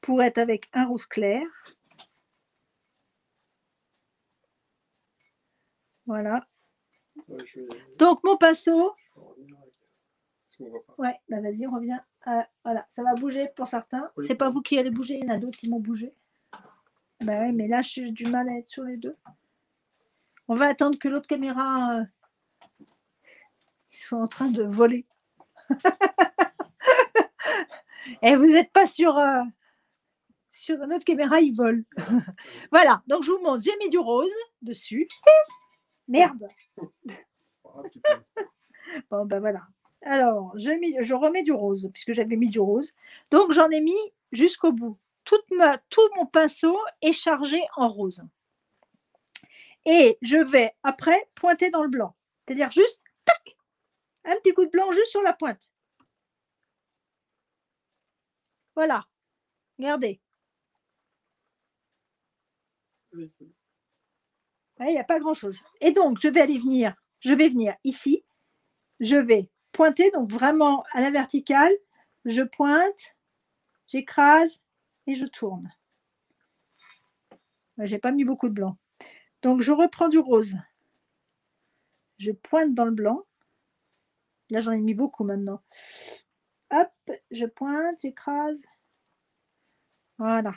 pour être avec un rose clair. Voilà. Donc, mon pinceau. Ouais, bah vas-y, reviens. Euh, voilà, ça va bouger pour certains. C'est pas vous qui allez bouger, il y en a d'autres qui m'ont bougé. Bah ouais, mais là, j'ai du mal à être sur les deux. On va attendre que l'autre caméra euh, sont en train de voler. Et vous n'êtes pas sur, euh, sur notre caméra, ils volent. voilà, donc je vous montre, j'ai mis du rose dessus. Merde. bon, ben voilà. Alors, je remets du rose, puisque j'avais mis du rose. Donc, j'en ai mis jusqu'au bout. Tout mon pinceau est chargé en rose. Et je vais après pointer dans le blanc. C'est-à-dire juste un petit coup de blanc juste sur la pointe. Voilà. Regardez. Il n'y a pas grand-chose. Et donc, je vais aller venir, je vais venir ici. Je vais pointer, donc vraiment à la verticale. Je pointe, j'écrase et je tourne. J'ai pas mis beaucoup de blanc. Donc, je reprends du rose. Je pointe dans le blanc. Là, j'en ai mis beaucoup maintenant. Hop, je pointe, j'écrase. Voilà.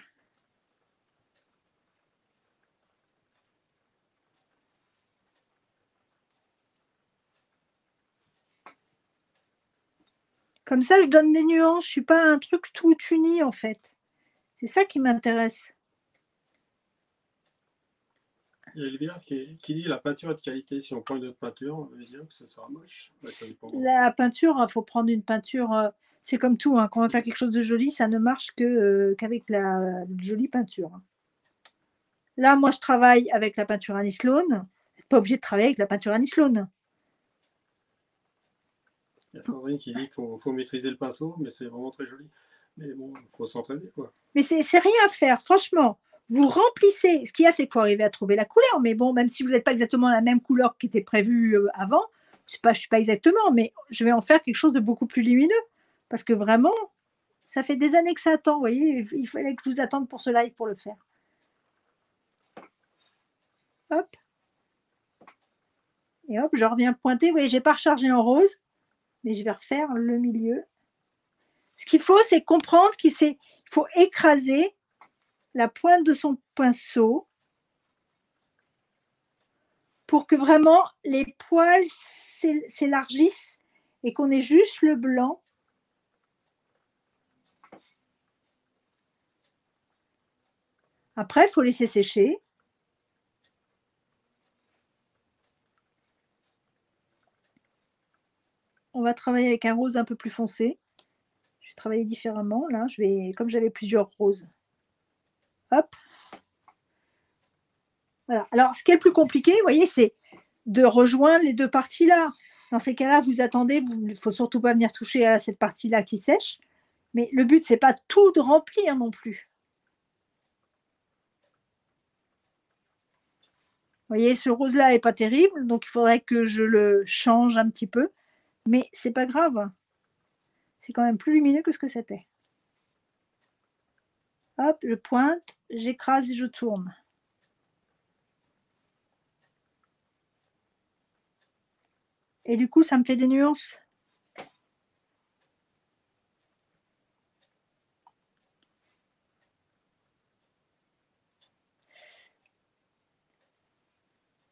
Comme ça, je donne des nuances. Je ne suis pas un truc tout uni, en fait. C'est ça qui m'intéresse. Il y a Elvire qui, qui, dit la peinture est de qualité. Si on prend une autre peinture, on veut dire que ce sera moche. la peinture, il faut prendre une peinture. Euh, c'est comme tout, hein, quand on va faire quelque chose de joli, ça ne marche que, euh, qu'avec la, jolie peinture. Là, moi, je travaille avec la peinture Annie Sloan. Pas obligé de travailler avec la peinture Annie Sloan. Il y a Sandrine qui dit qu'il faut, faut, maîtriser le pinceau, mais c'est vraiment très joli. Mais bon, il faut s'entraîner. Quoi. Mais c'est, rien à faire, franchement vous remplissez. Ce qu'il y a, c'est qu'il faut arriver à trouver la couleur. Mais bon, même si vous n'êtes pas exactement la même couleur qui était prévue euh, avant, pas, je ne suis pas exactement, mais je vais en faire quelque chose de beaucoup plus lumineux. Parce que vraiment, ça fait des années que ça attend. Vous voyez, il fallait que je vous attende pour ce live pour le faire. Hop. Et hop, je reviens pointer. Vous voyez, je n'ai pas rechargé en rose, mais je vais refaire le milieu. Ce qu'il faut, c'est comprendre qu'il faut écraser la pointe de son pinceau pour que vraiment les poils s'élargissent et qu'on ait juste le blanc. Après, il faut laisser sécher. On va travailler avec un rose un peu plus foncé. Travailler différemment. Là, je vais, comme j'avais plusieurs roses. Hop. Voilà. Alors, ce qui est le plus compliqué, vous voyez, c'est de rejoindre les deux parties-là. Dans ces cas-là, vous attendez, il ne faut surtout pas venir toucher à cette partie-là qui sèche. Mais le but, c'est pas tout de remplir non plus. Vous voyez, ce rose-là n'est pas terrible, donc il faudrait que je le change un petit peu. Mais c'est pas grave. C'est quand même plus lumineux que ce que c'était. Hop, je pointe, j'écrase et je tourne. Et du coup, ça me fait des nuances.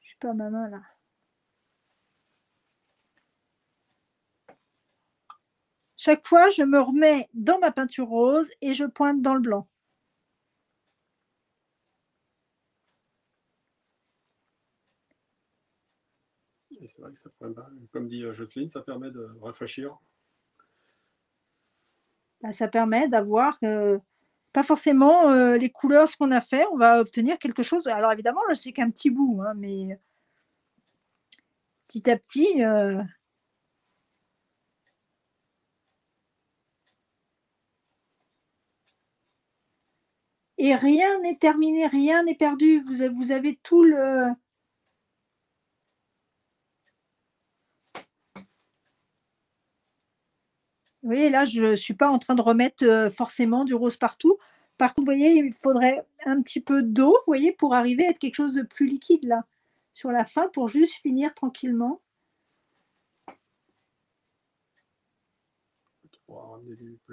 Je suis pas ma main là. Chaque fois, je me remets dans ma peinture rose et je pointe dans le blanc. c'est vrai que ça comme dit euh, Jocelyne, ça permet de rafraîchir. Bah, ça permet d'avoir euh, pas forcément euh, les couleurs, ce qu'on a fait, on va obtenir quelque chose. Alors évidemment, je sais qu'un petit bout, hein, mais petit à petit. Et rien n'est terminé, rien n'est perdu. Vous avez, vous avez tout le, Vous voyez, là, je ne suis pas en train de remettre euh, forcément du rose partout. Par contre, vous voyez, il faudrait un petit peu d'eau, vous voyez, pour arriver à être quelque chose de plus liquide là, sur la fin, pour juste finir tranquillement.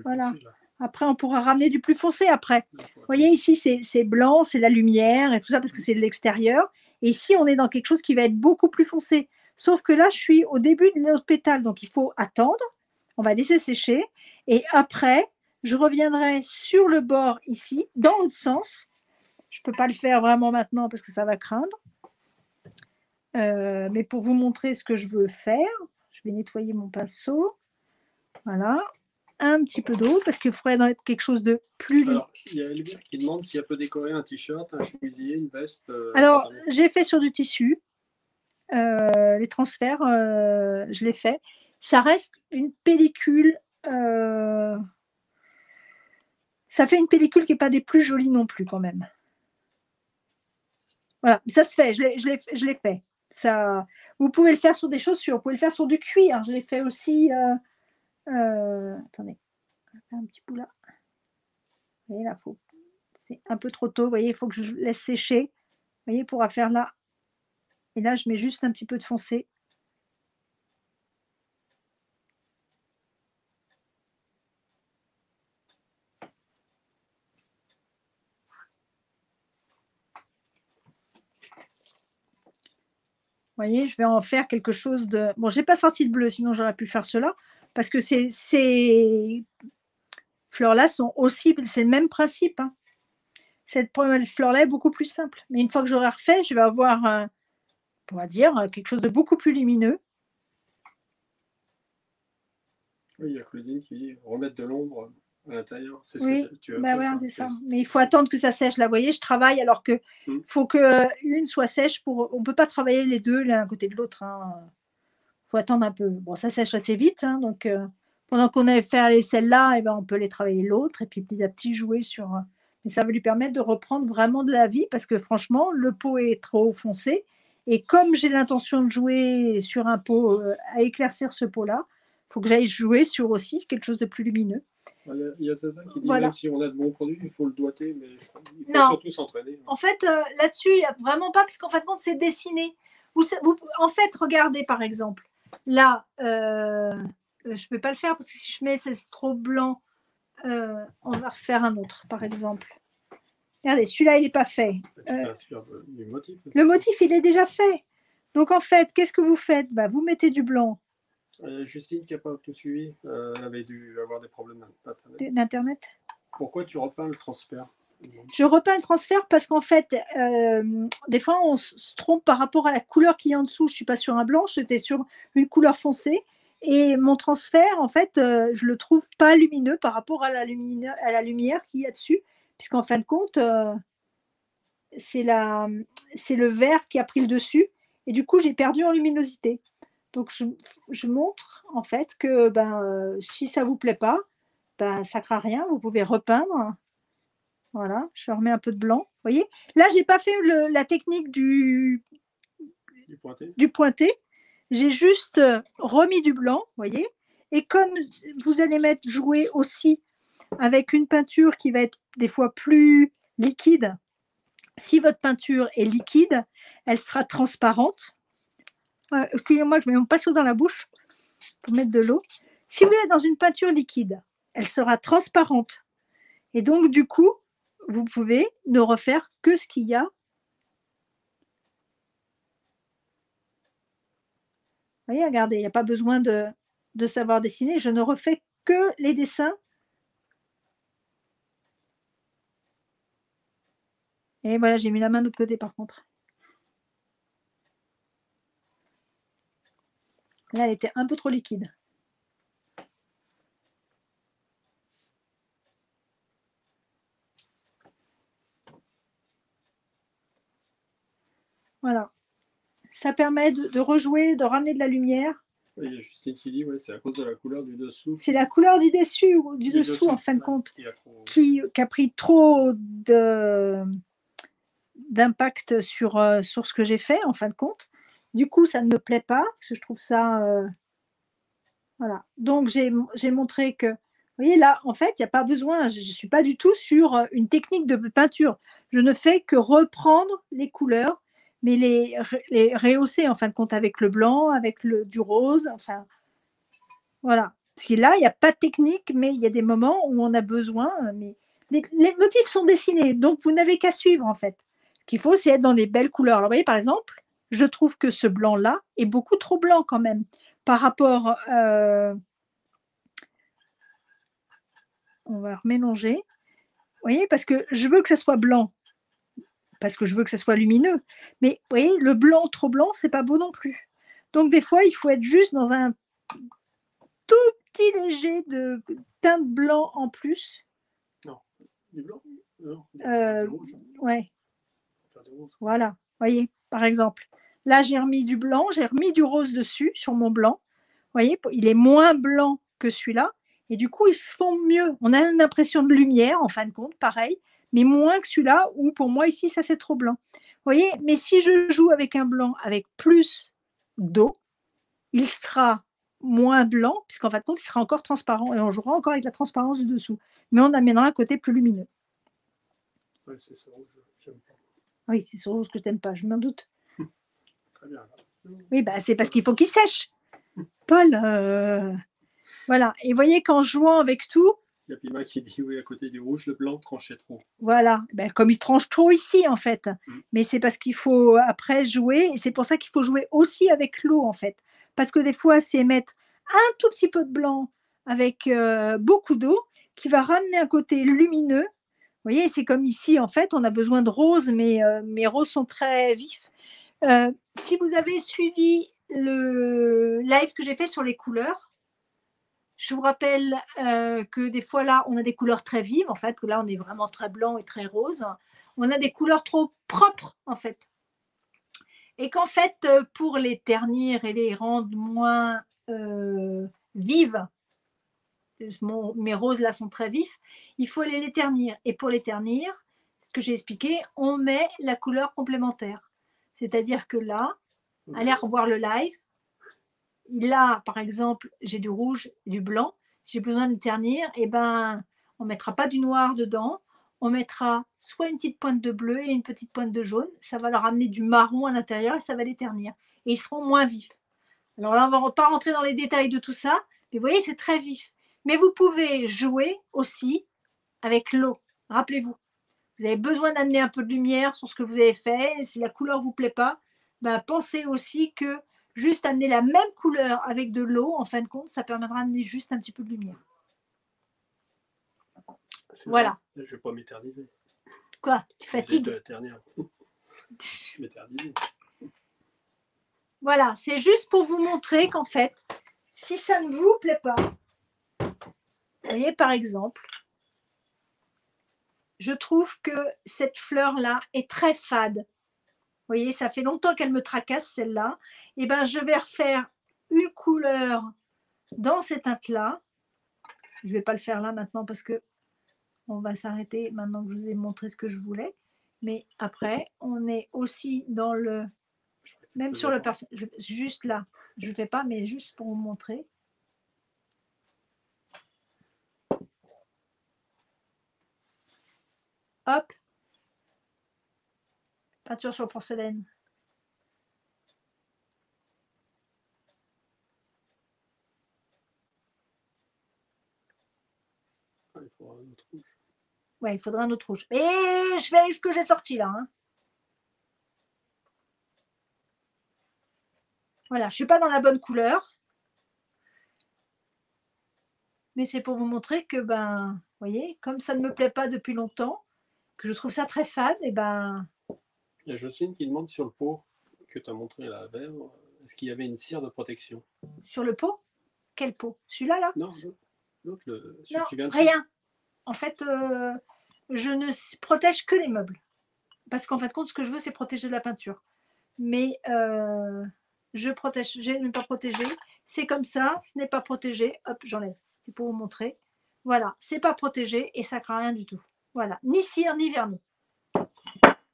Voilà. Après, on pourra ramener du plus foncé après. Vous voyez, ici, c'est blanc, c'est la lumière et tout ça parce que c'est de l'extérieur. Et ici, on est dans quelque chose qui va être beaucoup plus foncé. Sauf que là, je suis au début de notre pétale, donc il faut attendre on va laisser sécher. Et après, je reviendrai sur le bord ici, dans l'autre sens. Je ne peux pas le faire vraiment maintenant parce que ça va craindre. Euh, mais pour vous montrer ce que je veux faire, je vais nettoyer mon pinceau. Voilà. Un petit peu d'eau parce qu'il faudrait être quelque chose de plus Alors, il y a Elvire qui demande si elle peut décorer un t-shirt, un chemisier, une veste. Euh, Alors, j'ai fait sur du tissu. Euh, les transferts, je l'ai fait ça reste une pellicule. Euh, ça fait une pellicule qui n'est pas des plus jolies non plus quand même. Voilà, ça se fait, je l'ai fait. Ça, vous pouvez le faire sur des chaussures, vous pouvez le faire sur du cuir. Je l'ai fait aussi. Euh, attendez, on va faire un petit bout là. Vous voyez là, c'est un peu trop tôt. Vous voyez, il faut que je laisse sécher. Vous voyez, pour faire là. Et là, je mets juste un petit peu de foncé. voyez, je vais en faire quelque chose de. Bon, j'ai pas sorti de bleu, sinon j'aurais pu faire cela. Parce que ces, ces fleurs-là sont aussi. C'est le même principe. Hein. Cette fleur-là est beaucoup plus simple. Mais une fois que j'aurai refait, je vais avoir, on va dire, quelque chose de beaucoup plus lumineux. Oui, il y a Claudine qui dit remettre de l'ombre à l'intérieur. C'est ce que tu as bah ça. Mais il faut attendre que ça sèche. Là, vous voyez, je travaille alors que hmm. faut que une soit sèche pour. On peut pas travailler les deux l'un à côté de l'autre. Hein. Faut attendre un peu. Bon, ça sèche assez vite, hein, donc euh, pendant qu'on est faire les celles-là, et eh ben, on peut les travailler l'autre et puis petit à petit jouer sur. Euh, mais ça va lui permettre de reprendre vraiment de la vie parce que franchement, le pot est trop foncé. Et comme j'ai l'intention de jouer sur un pot, euh, à éclaircir ce pot-là, il faut que j'aille jouer sur aussi quelque chose de plus lumineux. Il y a Zaza qui dit même si on a de bons produits, il faut le doiter, mais il faut surtout s'entraîner. En fait, euh, là-dessus, il n'y a vraiment pas, parce qu'en fait, c'est dessiné. en fait, regardez par exemple, là, euh, je ne peux pas le faire parce que si je mets c'est trop blanc, euh, on va refaire un autre, par exemple. Regardez, celui-là, il n'est pas fait. motif. Le motif, il est déjà fait. Donc, en fait, qu'est-ce que vous faites? Bah, Vous mettez du blanc euh, Justine, qui n'a pas tout suivi, euh, avait dû avoir des problèmes d'Internet? Pourquoi tu repeins le transfert? Je repeins le transfert parce qu'en fait, euh, des fois, on se trompe par rapport à la couleur qui est en dessous. Je ne suis pas sur un blanc, j'étais sur une couleur foncée. Et mon transfert, en fait, euh, je le trouve pas lumineux par rapport à la, lumière, à la lumière qu'il y a dessus, puisqu'en fin de compte, euh, c'est le vert qui a pris le dessus, et du coup, j'ai perdu en luminosité. Donc, je, montre en fait que ben, si ça vous plaît pas, ben, ça ne craint rien, vous pouvez repeindre. Voilà, je remets un peu de blanc. Vous voyez Là, j'ai pas fait la technique du, du pointé. J'ai juste euh, remis du blanc, voyez Et comme vous allez mettre jouer aussi avec une peinture qui va être des fois plus liquide, si votre peinture est liquide, elle sera transparente. Excusez-moi, je mets mon pinceau dans la bouche pour mettre de l'eau. Si vous êtes dans une peinture liquide, elle sera transparente. Et donc, du coup, vous pouvez ne refaire que ce qu'il y a voyez, regardez, il n'y a pas besoin de, savoir dessiner. Je ne refais que les dessins. Et voilà, j'ai mis la main de l'autre côté par contre. Là, elle était un peu trop liquide. Voilà ça permet de, rejouer, de ramener de la lumière. il y a dit ouais, c'est à cause de la couleur du dessous. C'est la couleur du dessus, du, dessous, en fin de compte, qui a, pris trop d'impact sur, euh, sur ce que j'ai fait en fin de compte. Du coup, ça ne me plaît pas, parce que je trouve ça. Euh, voilà. Donc, j'ai montré que. Vous voyez, là, en fait, il n'y a pas besoin, je ne suis pas du tout sur euh, une technique de peinture. Je ne fais que reprendre les couleurs mais les, les rehausser en fin de compte avec le blanc, avec le, du rose, enfin voilà. Parce que là, il n'y a pas de technique, mais il y a des moments où on a besoin. Mais les, motifs sont dessinés, donc vous n'avez qu'à suivre en fait. Ce qu'il faut, c'est être dans des belles couleurs. Alors, vous voyez, par exemple, je trouve que ce blanc-là est beaucoup trop blanc quand même par rapport. Euh, on va mélanger. Vous voyez, parce que je veux que ça soit blanc parce que je veux que ça soit lumineux. Mais vous voyez, le blanc trop blanc, c'est pas beau non plus. Donc des fois, il faut être juste dans un tout petit léger de teinte blanc en plus. Non, du blanc? Euh, ouais. Voilà, voyez, par exemple. Là, j'ai remis du blanc, j'ai remis du rose dessus sur mon blanc. Vous voyez, il est moins blanc que celui-là. Et du coup, ils se font mieux. On a une impression de lumière, en fin de compte, pareil mais moins que celui-là, où pour moi ici, ça c'est trop blanc. Vous voyez, mais si je joue avec un blanc avec plus d'eau, il sera moins blanc, puisqu'en fin de compte, il sera encore transparent, et on jouera encore avec la transparence du dessous, mais on amènera un côté plus lumineux. Oui, c'est ce rouge que pas. Oui, c'est ce rouge que je n'aime pas, je m'en doute. Très bien. Oui, bah, c'est parce qu'il faut qu'il sèche. Paul, euh, voilà. Et vous voyez qu'en jouant avec tout, il y a Pima qui dit oui, à côté du rouge, le blanc tranchait trop. Voilà, ben, comme il tranche trop ici en fait. Mm. Mais c'est parce qu'il faut après jouer, et c'est pour ça qu'il faut jouer aussi avec l'eau en fait. Parce que des fois, c'est mettre un tout petit peu de blanc avec euh, beaucoup d'eau qui va ramener un côté lumineux. Vous voyez, c'est comme ici en fait, on a besoin de roses, mais euh, mes roses sont très vifs. Euh, si vous avez suivi le live que j'ai fait sur les couleurs, je vous rappelle euh, que des fois là, on a des couleurs très vives, en fait, que là, on est vraiment très blanc et très rose. On a des couleurs trop propres, en fait. Et qu'en fait, euh, pour les ternir et les rendre moins euh, vives, mes roses là sont très vifs, il faut les ternir. Et pour les ternir, ce que j'ai expliqué, on met la couleur complémentaire. C'est-à-dire que là, allez revoir le live, Là, par exemple, j'ai du rouge et du blanc. Si j'ai besoin de ternir, eh ben, on ne mettra pas du noir dedans. On mettra soit une petite pointe de bleu et une petite pointe de jaune. Ça va leur amener du marron à l'intérieur et ça va les ternir. Et ils seront moins vifs. Alors là, on ne va pas rentrer dans les détails de tout ça. Mais vous voyez, c'est très vif. Mais vous pouvez jouer aussi avec l'eau. Rappelez-vous, vous avez besoin d'amener un peu de lumière sur ce que vous avez fait. Si la couleur ne vous plaît pas, ben, pensez aussi que juste amener la même couleur avec de l'eau, en fin de compte, ça permettra d'amener juste un petit peu de lumière. Voilà. Je ne vais pas m'éterniser. Quoi? Tu fatigues? M'éterniser. Voilà, c'est juste pour vous montrer qu'en fait, si ça ne vous plaît pas, vous voyez, par exemple, je trouve que cette fleur-là est très fade. Vous voyez, ça fait longtemps qu'elle me tracasse, celle-là. Et eh ben, je vais refaire une couleur dans cette teinte-là. Je ne vais pas le faire là maintenant parce que on va s'arrêter maintenant que je vous ai montré ce que je voulais. Mais après, on est aussi dans le... Même sur le personnage, juste là, je ne fais pas, mais juste pour vous montrer. Hop. Peinture sur porcelaine. Ah, il faudra un autre rouge. Ouais, il faudra un autre rouge. Et je vais ce que j'ai sorti là. Hein. Voilà, je ne suis pas dans la bonne couleur. Mais c'est pour vous montrer que, ben, vous voyez, comme ça ne me plaît pas depuis longtemps, que je trouve ça très fade, et ben. Il y a Jocelyne qui demande sur le pot que tu as montré là, est-ce qu'il y avait une cire de protection? Sur le pot? Quel pot? Celui-là, là, Non, l'autre, le, non, rien. En fait, euh, je ne protège que les meubles. Parce qu'en fait, compte, ce que je veux, c'est protéger de la peinture. Mais euh, je protège, je n'ai pas protégé. C'est comme ça, ce n'est pas protégé. Hop, j'enlève. C'est pour vous montrer. Voilà, c'est pas protégé et ça craint rien du tout. Voilà, ni cire ni vernis.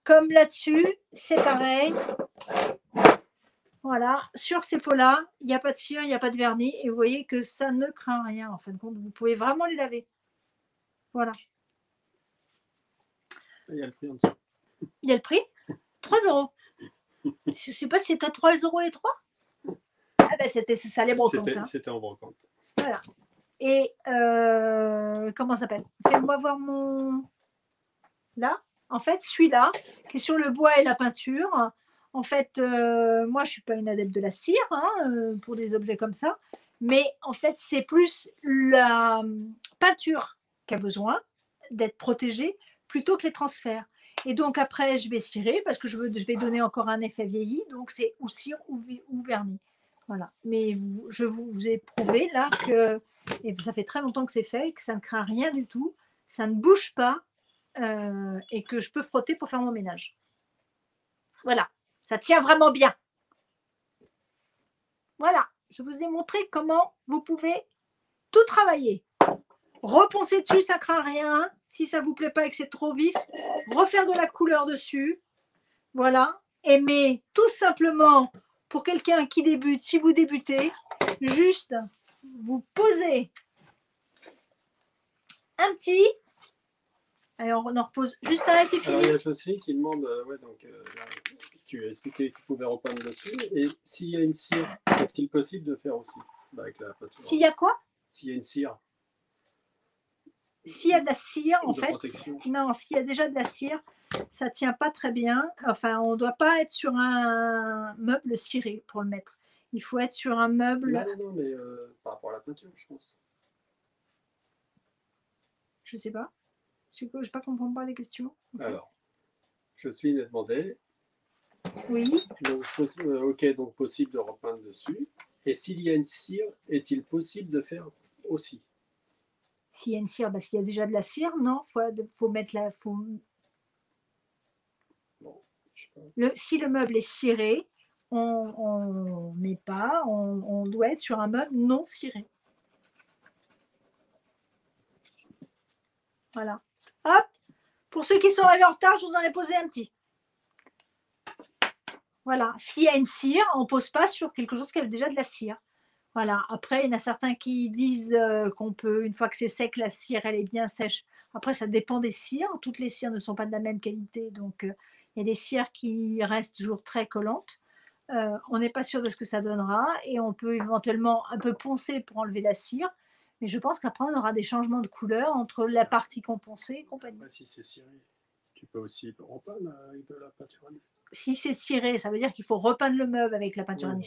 Comme là-dessus, c'est pareil. Voilà, sur ces pots-là, il n'y a pas de cire, il n'y a pas de vernis. Et vous voyez que ça ne craint rien, en fin de compte. Vous pouvez vraiment les laver. Voilà. Il y a le prix en dessous. Il y a le prix? 3 euros. Je ne sais pas si c'était 3 euros les 3. Ah ben c'était ça les brocantes. Hein. C'était en brocante. Voilà. Et euh, comment ça s'appelle? Fais-moi voir mon. Là, en fait, celui-là, qui est sur le bois et la peinture. En fait, euh, moi, je ne suis pas une adepte de la cire hein, euh, pour des objets comme ça. Mais en fait, c'est plus la peinture qui a besoin d'être protégée plutôt que les transferts. Et donc après, je vais cirer parce que je, veux, je vais donner encore un effet vieilli. Donc c'est ou cire ou, ou vernis. Voilà. Mais je vous ai prouvé là que et ça fait très longtemps que c'est fait, que ça ne craint rien du tout, ça ne bouge pas euh, et que je peux frotter pour faire mon ménage. Voilà, ça tient vraiment bien. Voilà, je vous ai montré comment vous pouvez tout travailler. Reponcer dessus, ça craint rien. Si ça ne vous plaît pas et que c'est trop vif, refaire de la couleur dessus. Voilà. Et mais tout simplement, pour quelqu'un qui débute, si vous débutez, juste vous posez un petit. Allez, on en repose juste un et c'est fini. il y a Jocelyne qui demande euh, ouais, donc, euh, si tu as expliqué qu'il pouvait repeindre dessus? Et s'il y a une cire, est-il possible de faire aussi bah, S'il y a quoi? S'il y a une cire. S'il y a de la cire, en fait. Non, s'il y a déjà de la cire, ça tient pas très bien. Enfin, on ne doit pas être sur un meuble ciré pour le mettre. Il faut être sur un meuble. Non, non, non, mais euh, par rapport à la peinture, je pense. Je sais pas. Je ne pas comprendre pas les questions. Alors, je suis demandé. Oui. Donc, euh, ok, donc possible de repeindre dessus. Et s'il y a une cire, est-il possible de faire aussi? S'il y a une cire, bah, s'il y a déjà de la cire, non? Il faut, mettre la. Faut... Le, si le meuble est ciré, on n'est pas, on, doit être sur un meuble non ciré. Voilà. Hop Pour ceux qui sont arrivés en retard, je vous en ai posé un petit. Voilà. S'il y a une cire, on ne pose pas sur quelque chose qui a déjà de la cire. Voilà. Après, il y en a certains qui disent euh, qu'on peut, une fois que c'est sec, la cire, elle est bien sèche. Après, ça dépend des cires. Toutes les cires ne sont pas de la même qualité. Donc, euh, il y a des cires qui restent toujours très collantes. Euh, on n'est pas sûr de ce que ça donnera et on peut éventuellement un peu poncer pour enlever la cire. Mais je pense qu'après, on aura des changements de couleur entre la partie qu'on ponçait et compagnie. si c'est ciré, tu peux aussi repeindre avec de la peinture à Si c'est ciré, ça veut dire qu'il faut repeindre le meuble avec la peinture à et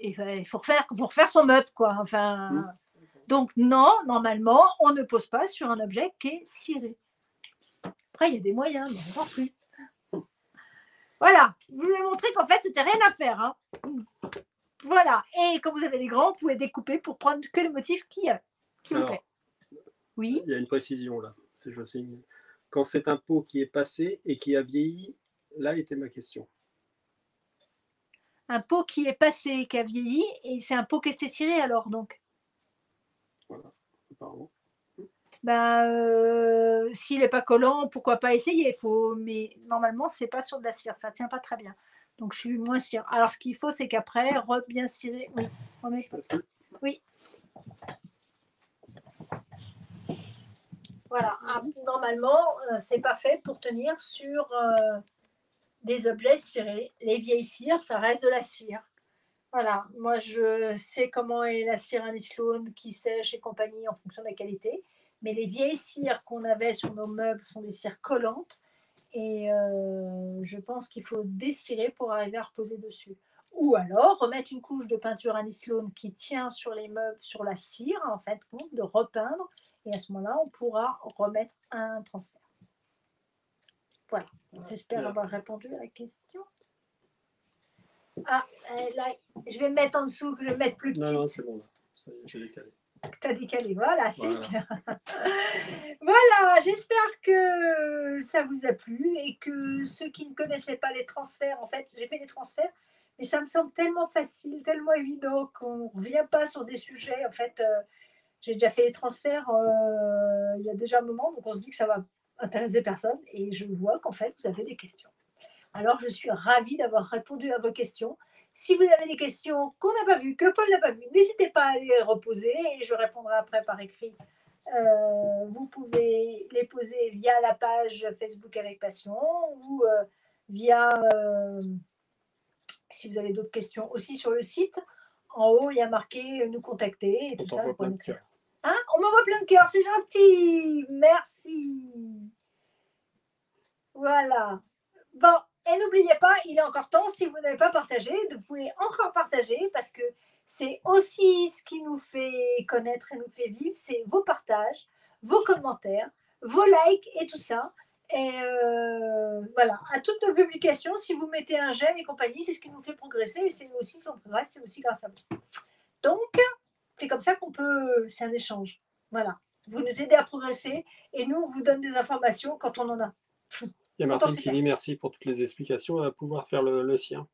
il faut refaire, refaire son meuble, quoi. Enfin, mmh. Donc, non, normalement, on ne pose pas sur un objet qui est ciré. Après, il y a des moyens, mais encore plus. Voilà, je vous ai montré qu'en fait, c'était rien à faire. Hein. Voilà. Et quand vous avez des grands, vous pouvez découper pour prendre que le motif qui, qui vous plaît. Oui. Il y a une précision là. C'est Jocelyne. Quand c'est un pot qui est passé et qui a vieilli, là était ma question. Un pot qui est passé qui a vieilli, et c'est un pot qui est ciré alors donc. Voilà, apparemment. Ben, euh, s'il n'est pas collant, pourquoi pas essayer? Faut... Mais normalement, c'est pas sur de la cire, ça tient pas très bien. Donc, je suis moins cire. Alors, ce qu'il faut, c'est qu'après, bien cirer. Oui, Oui. Voilà. Ah, normalement, euh, c'est pas fait pour tenir sur euh, des objets cirés. Les vieilles cires, ça reste de la cire. Voilà. Moi, je sais comment est la cire Anislone qui sèche et compagnie en fonction de la qualité. Mais les vieilles cires qu'on avait sur nos meubles sont des cires collantes. Et euh, je pense qu'il faut décirer pour arriver à reposer dessus. Ou alors remettre une couche de peinture anislone qui tient sur les meubles, sur la cire, en fait, de repeindre. Et à ce moment-là, on pourra remettre un transfert. Voilà. J'espère avoir répondu à la question. Ah, là, je vais me mettre en dessous, je vais mettre plus petit. Non, non, c'est bon. Là. Ça y est, j'ai décalé. Tu as décalé, voilà, c'est bien. voilà, j'espère que ça vous a plu et que ceux qui ne connaissaient pas les transferts, en fait, j'ai fait les transferts, mais ça me semble tellement facile, tellement évident qu'on ne revient pas sur des sujets. En fait, euh, j'ai déjà fait les transferts euh, il y a déjà un moment, donc on se dit que ça va intéresser personne et je vois qu'en fait, vous avez des questions. Alors, je suis ravie d'avoir répondu à vos questions. Si vous avez des questions qu'on n'a pas vues, que Paul n'a pas vues, n'hésitez pas à les reposer et je répondrai après par écrit. Euh, vous pouvez les poser via la page Facebook avec Passion ou euh, via, euh, si vous avez d'autres questions, aussi sur le site. En haut, il y a marqué nous contacter et tout ça. Plein de hein On m'envoie plein de cœurs, c'est gentil. Merci. Voilà. Bon, et n'oubliez pas, il est encore temps, si vous n'avez pas partagé, de vous pouvez encore partager parce que c'est aussi ce qui nous fait connaître et nous fait vivre, c'est vos partages, vos commentaires, vos likes et tout ça. Et euh, voilà, à toutes nos publications, si vous mettez un j'aime et compagnie, c'est ce qui nous fait progresser et c'est aussi son progrès, c'est aussi grâce à vous. Donc, c'est comme ça qu'on peut, c'est un échange. Voilà, vous nous aidez à progresser et nous, on vous donne des informations quand on en a. Il y a Martine qui dit merci pour toutes les explications. Elle va pouvoir faire le, sien.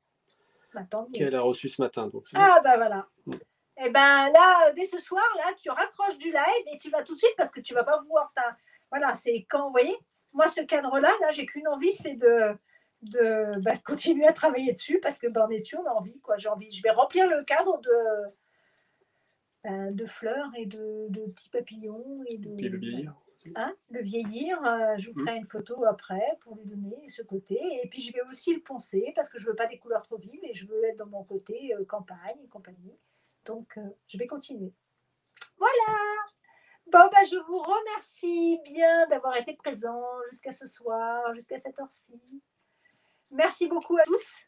Bah, qu'elle a reçu ce matin. Donc ah, bah voilà. Mm. Et eh ben là, dès ce soir, là, tu raccroches du live et tu vas tout de suite parce que tu vas pas voir ta. Voilà, c'est quand, vous voyez, moi, ce cadre-là, là, j'ai qu'une envie, c'est de, de bah, continuer à travailler dessus parce que ben, on est dessus, on a envie. Quoi. J'ai envie. Je vais remplir le cadre de, ben, de fleurs et de, de, petits papillons. Et de, le vieillir. Hein, le vieillir. Euh, je vous mmh. ferai une photo après pour lui donner ce côté. Et puis je vais aussi le poncer parce que je veux pas des couleurs trop vives et je veux être dans mon côté euh, campagne et compagnie. Donc euh, je vais continuer. Voilà. Bon, bah, je vous remercie bien d'avoir été présent jusqu'à ce soir, jusqu'à cette heure-ci. Merci beaucoup à tous.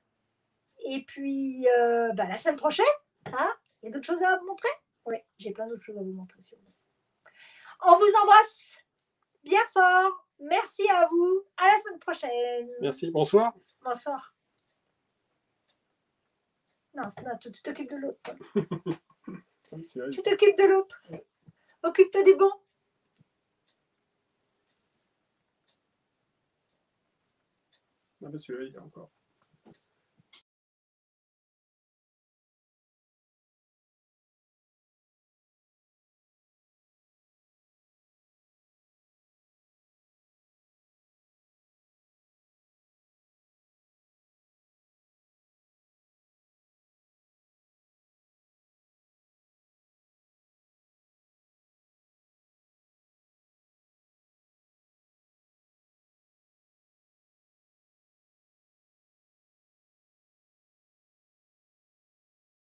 Et puis, bah, la semaine prochaine, hein, il y a d'autres choses à vous montrer? Oui, j'ai plein d'autres choses à vous montrer sur On vous embrasse bien fort. Merci à vous. À la semaine prochaine. Merci. Bonsoir. Bonsoir. Non, tu t'occupes de l'autre. tu t'occupes de l'autre. Occupe-toi du bon. Ah, bah celui-là, il est encore.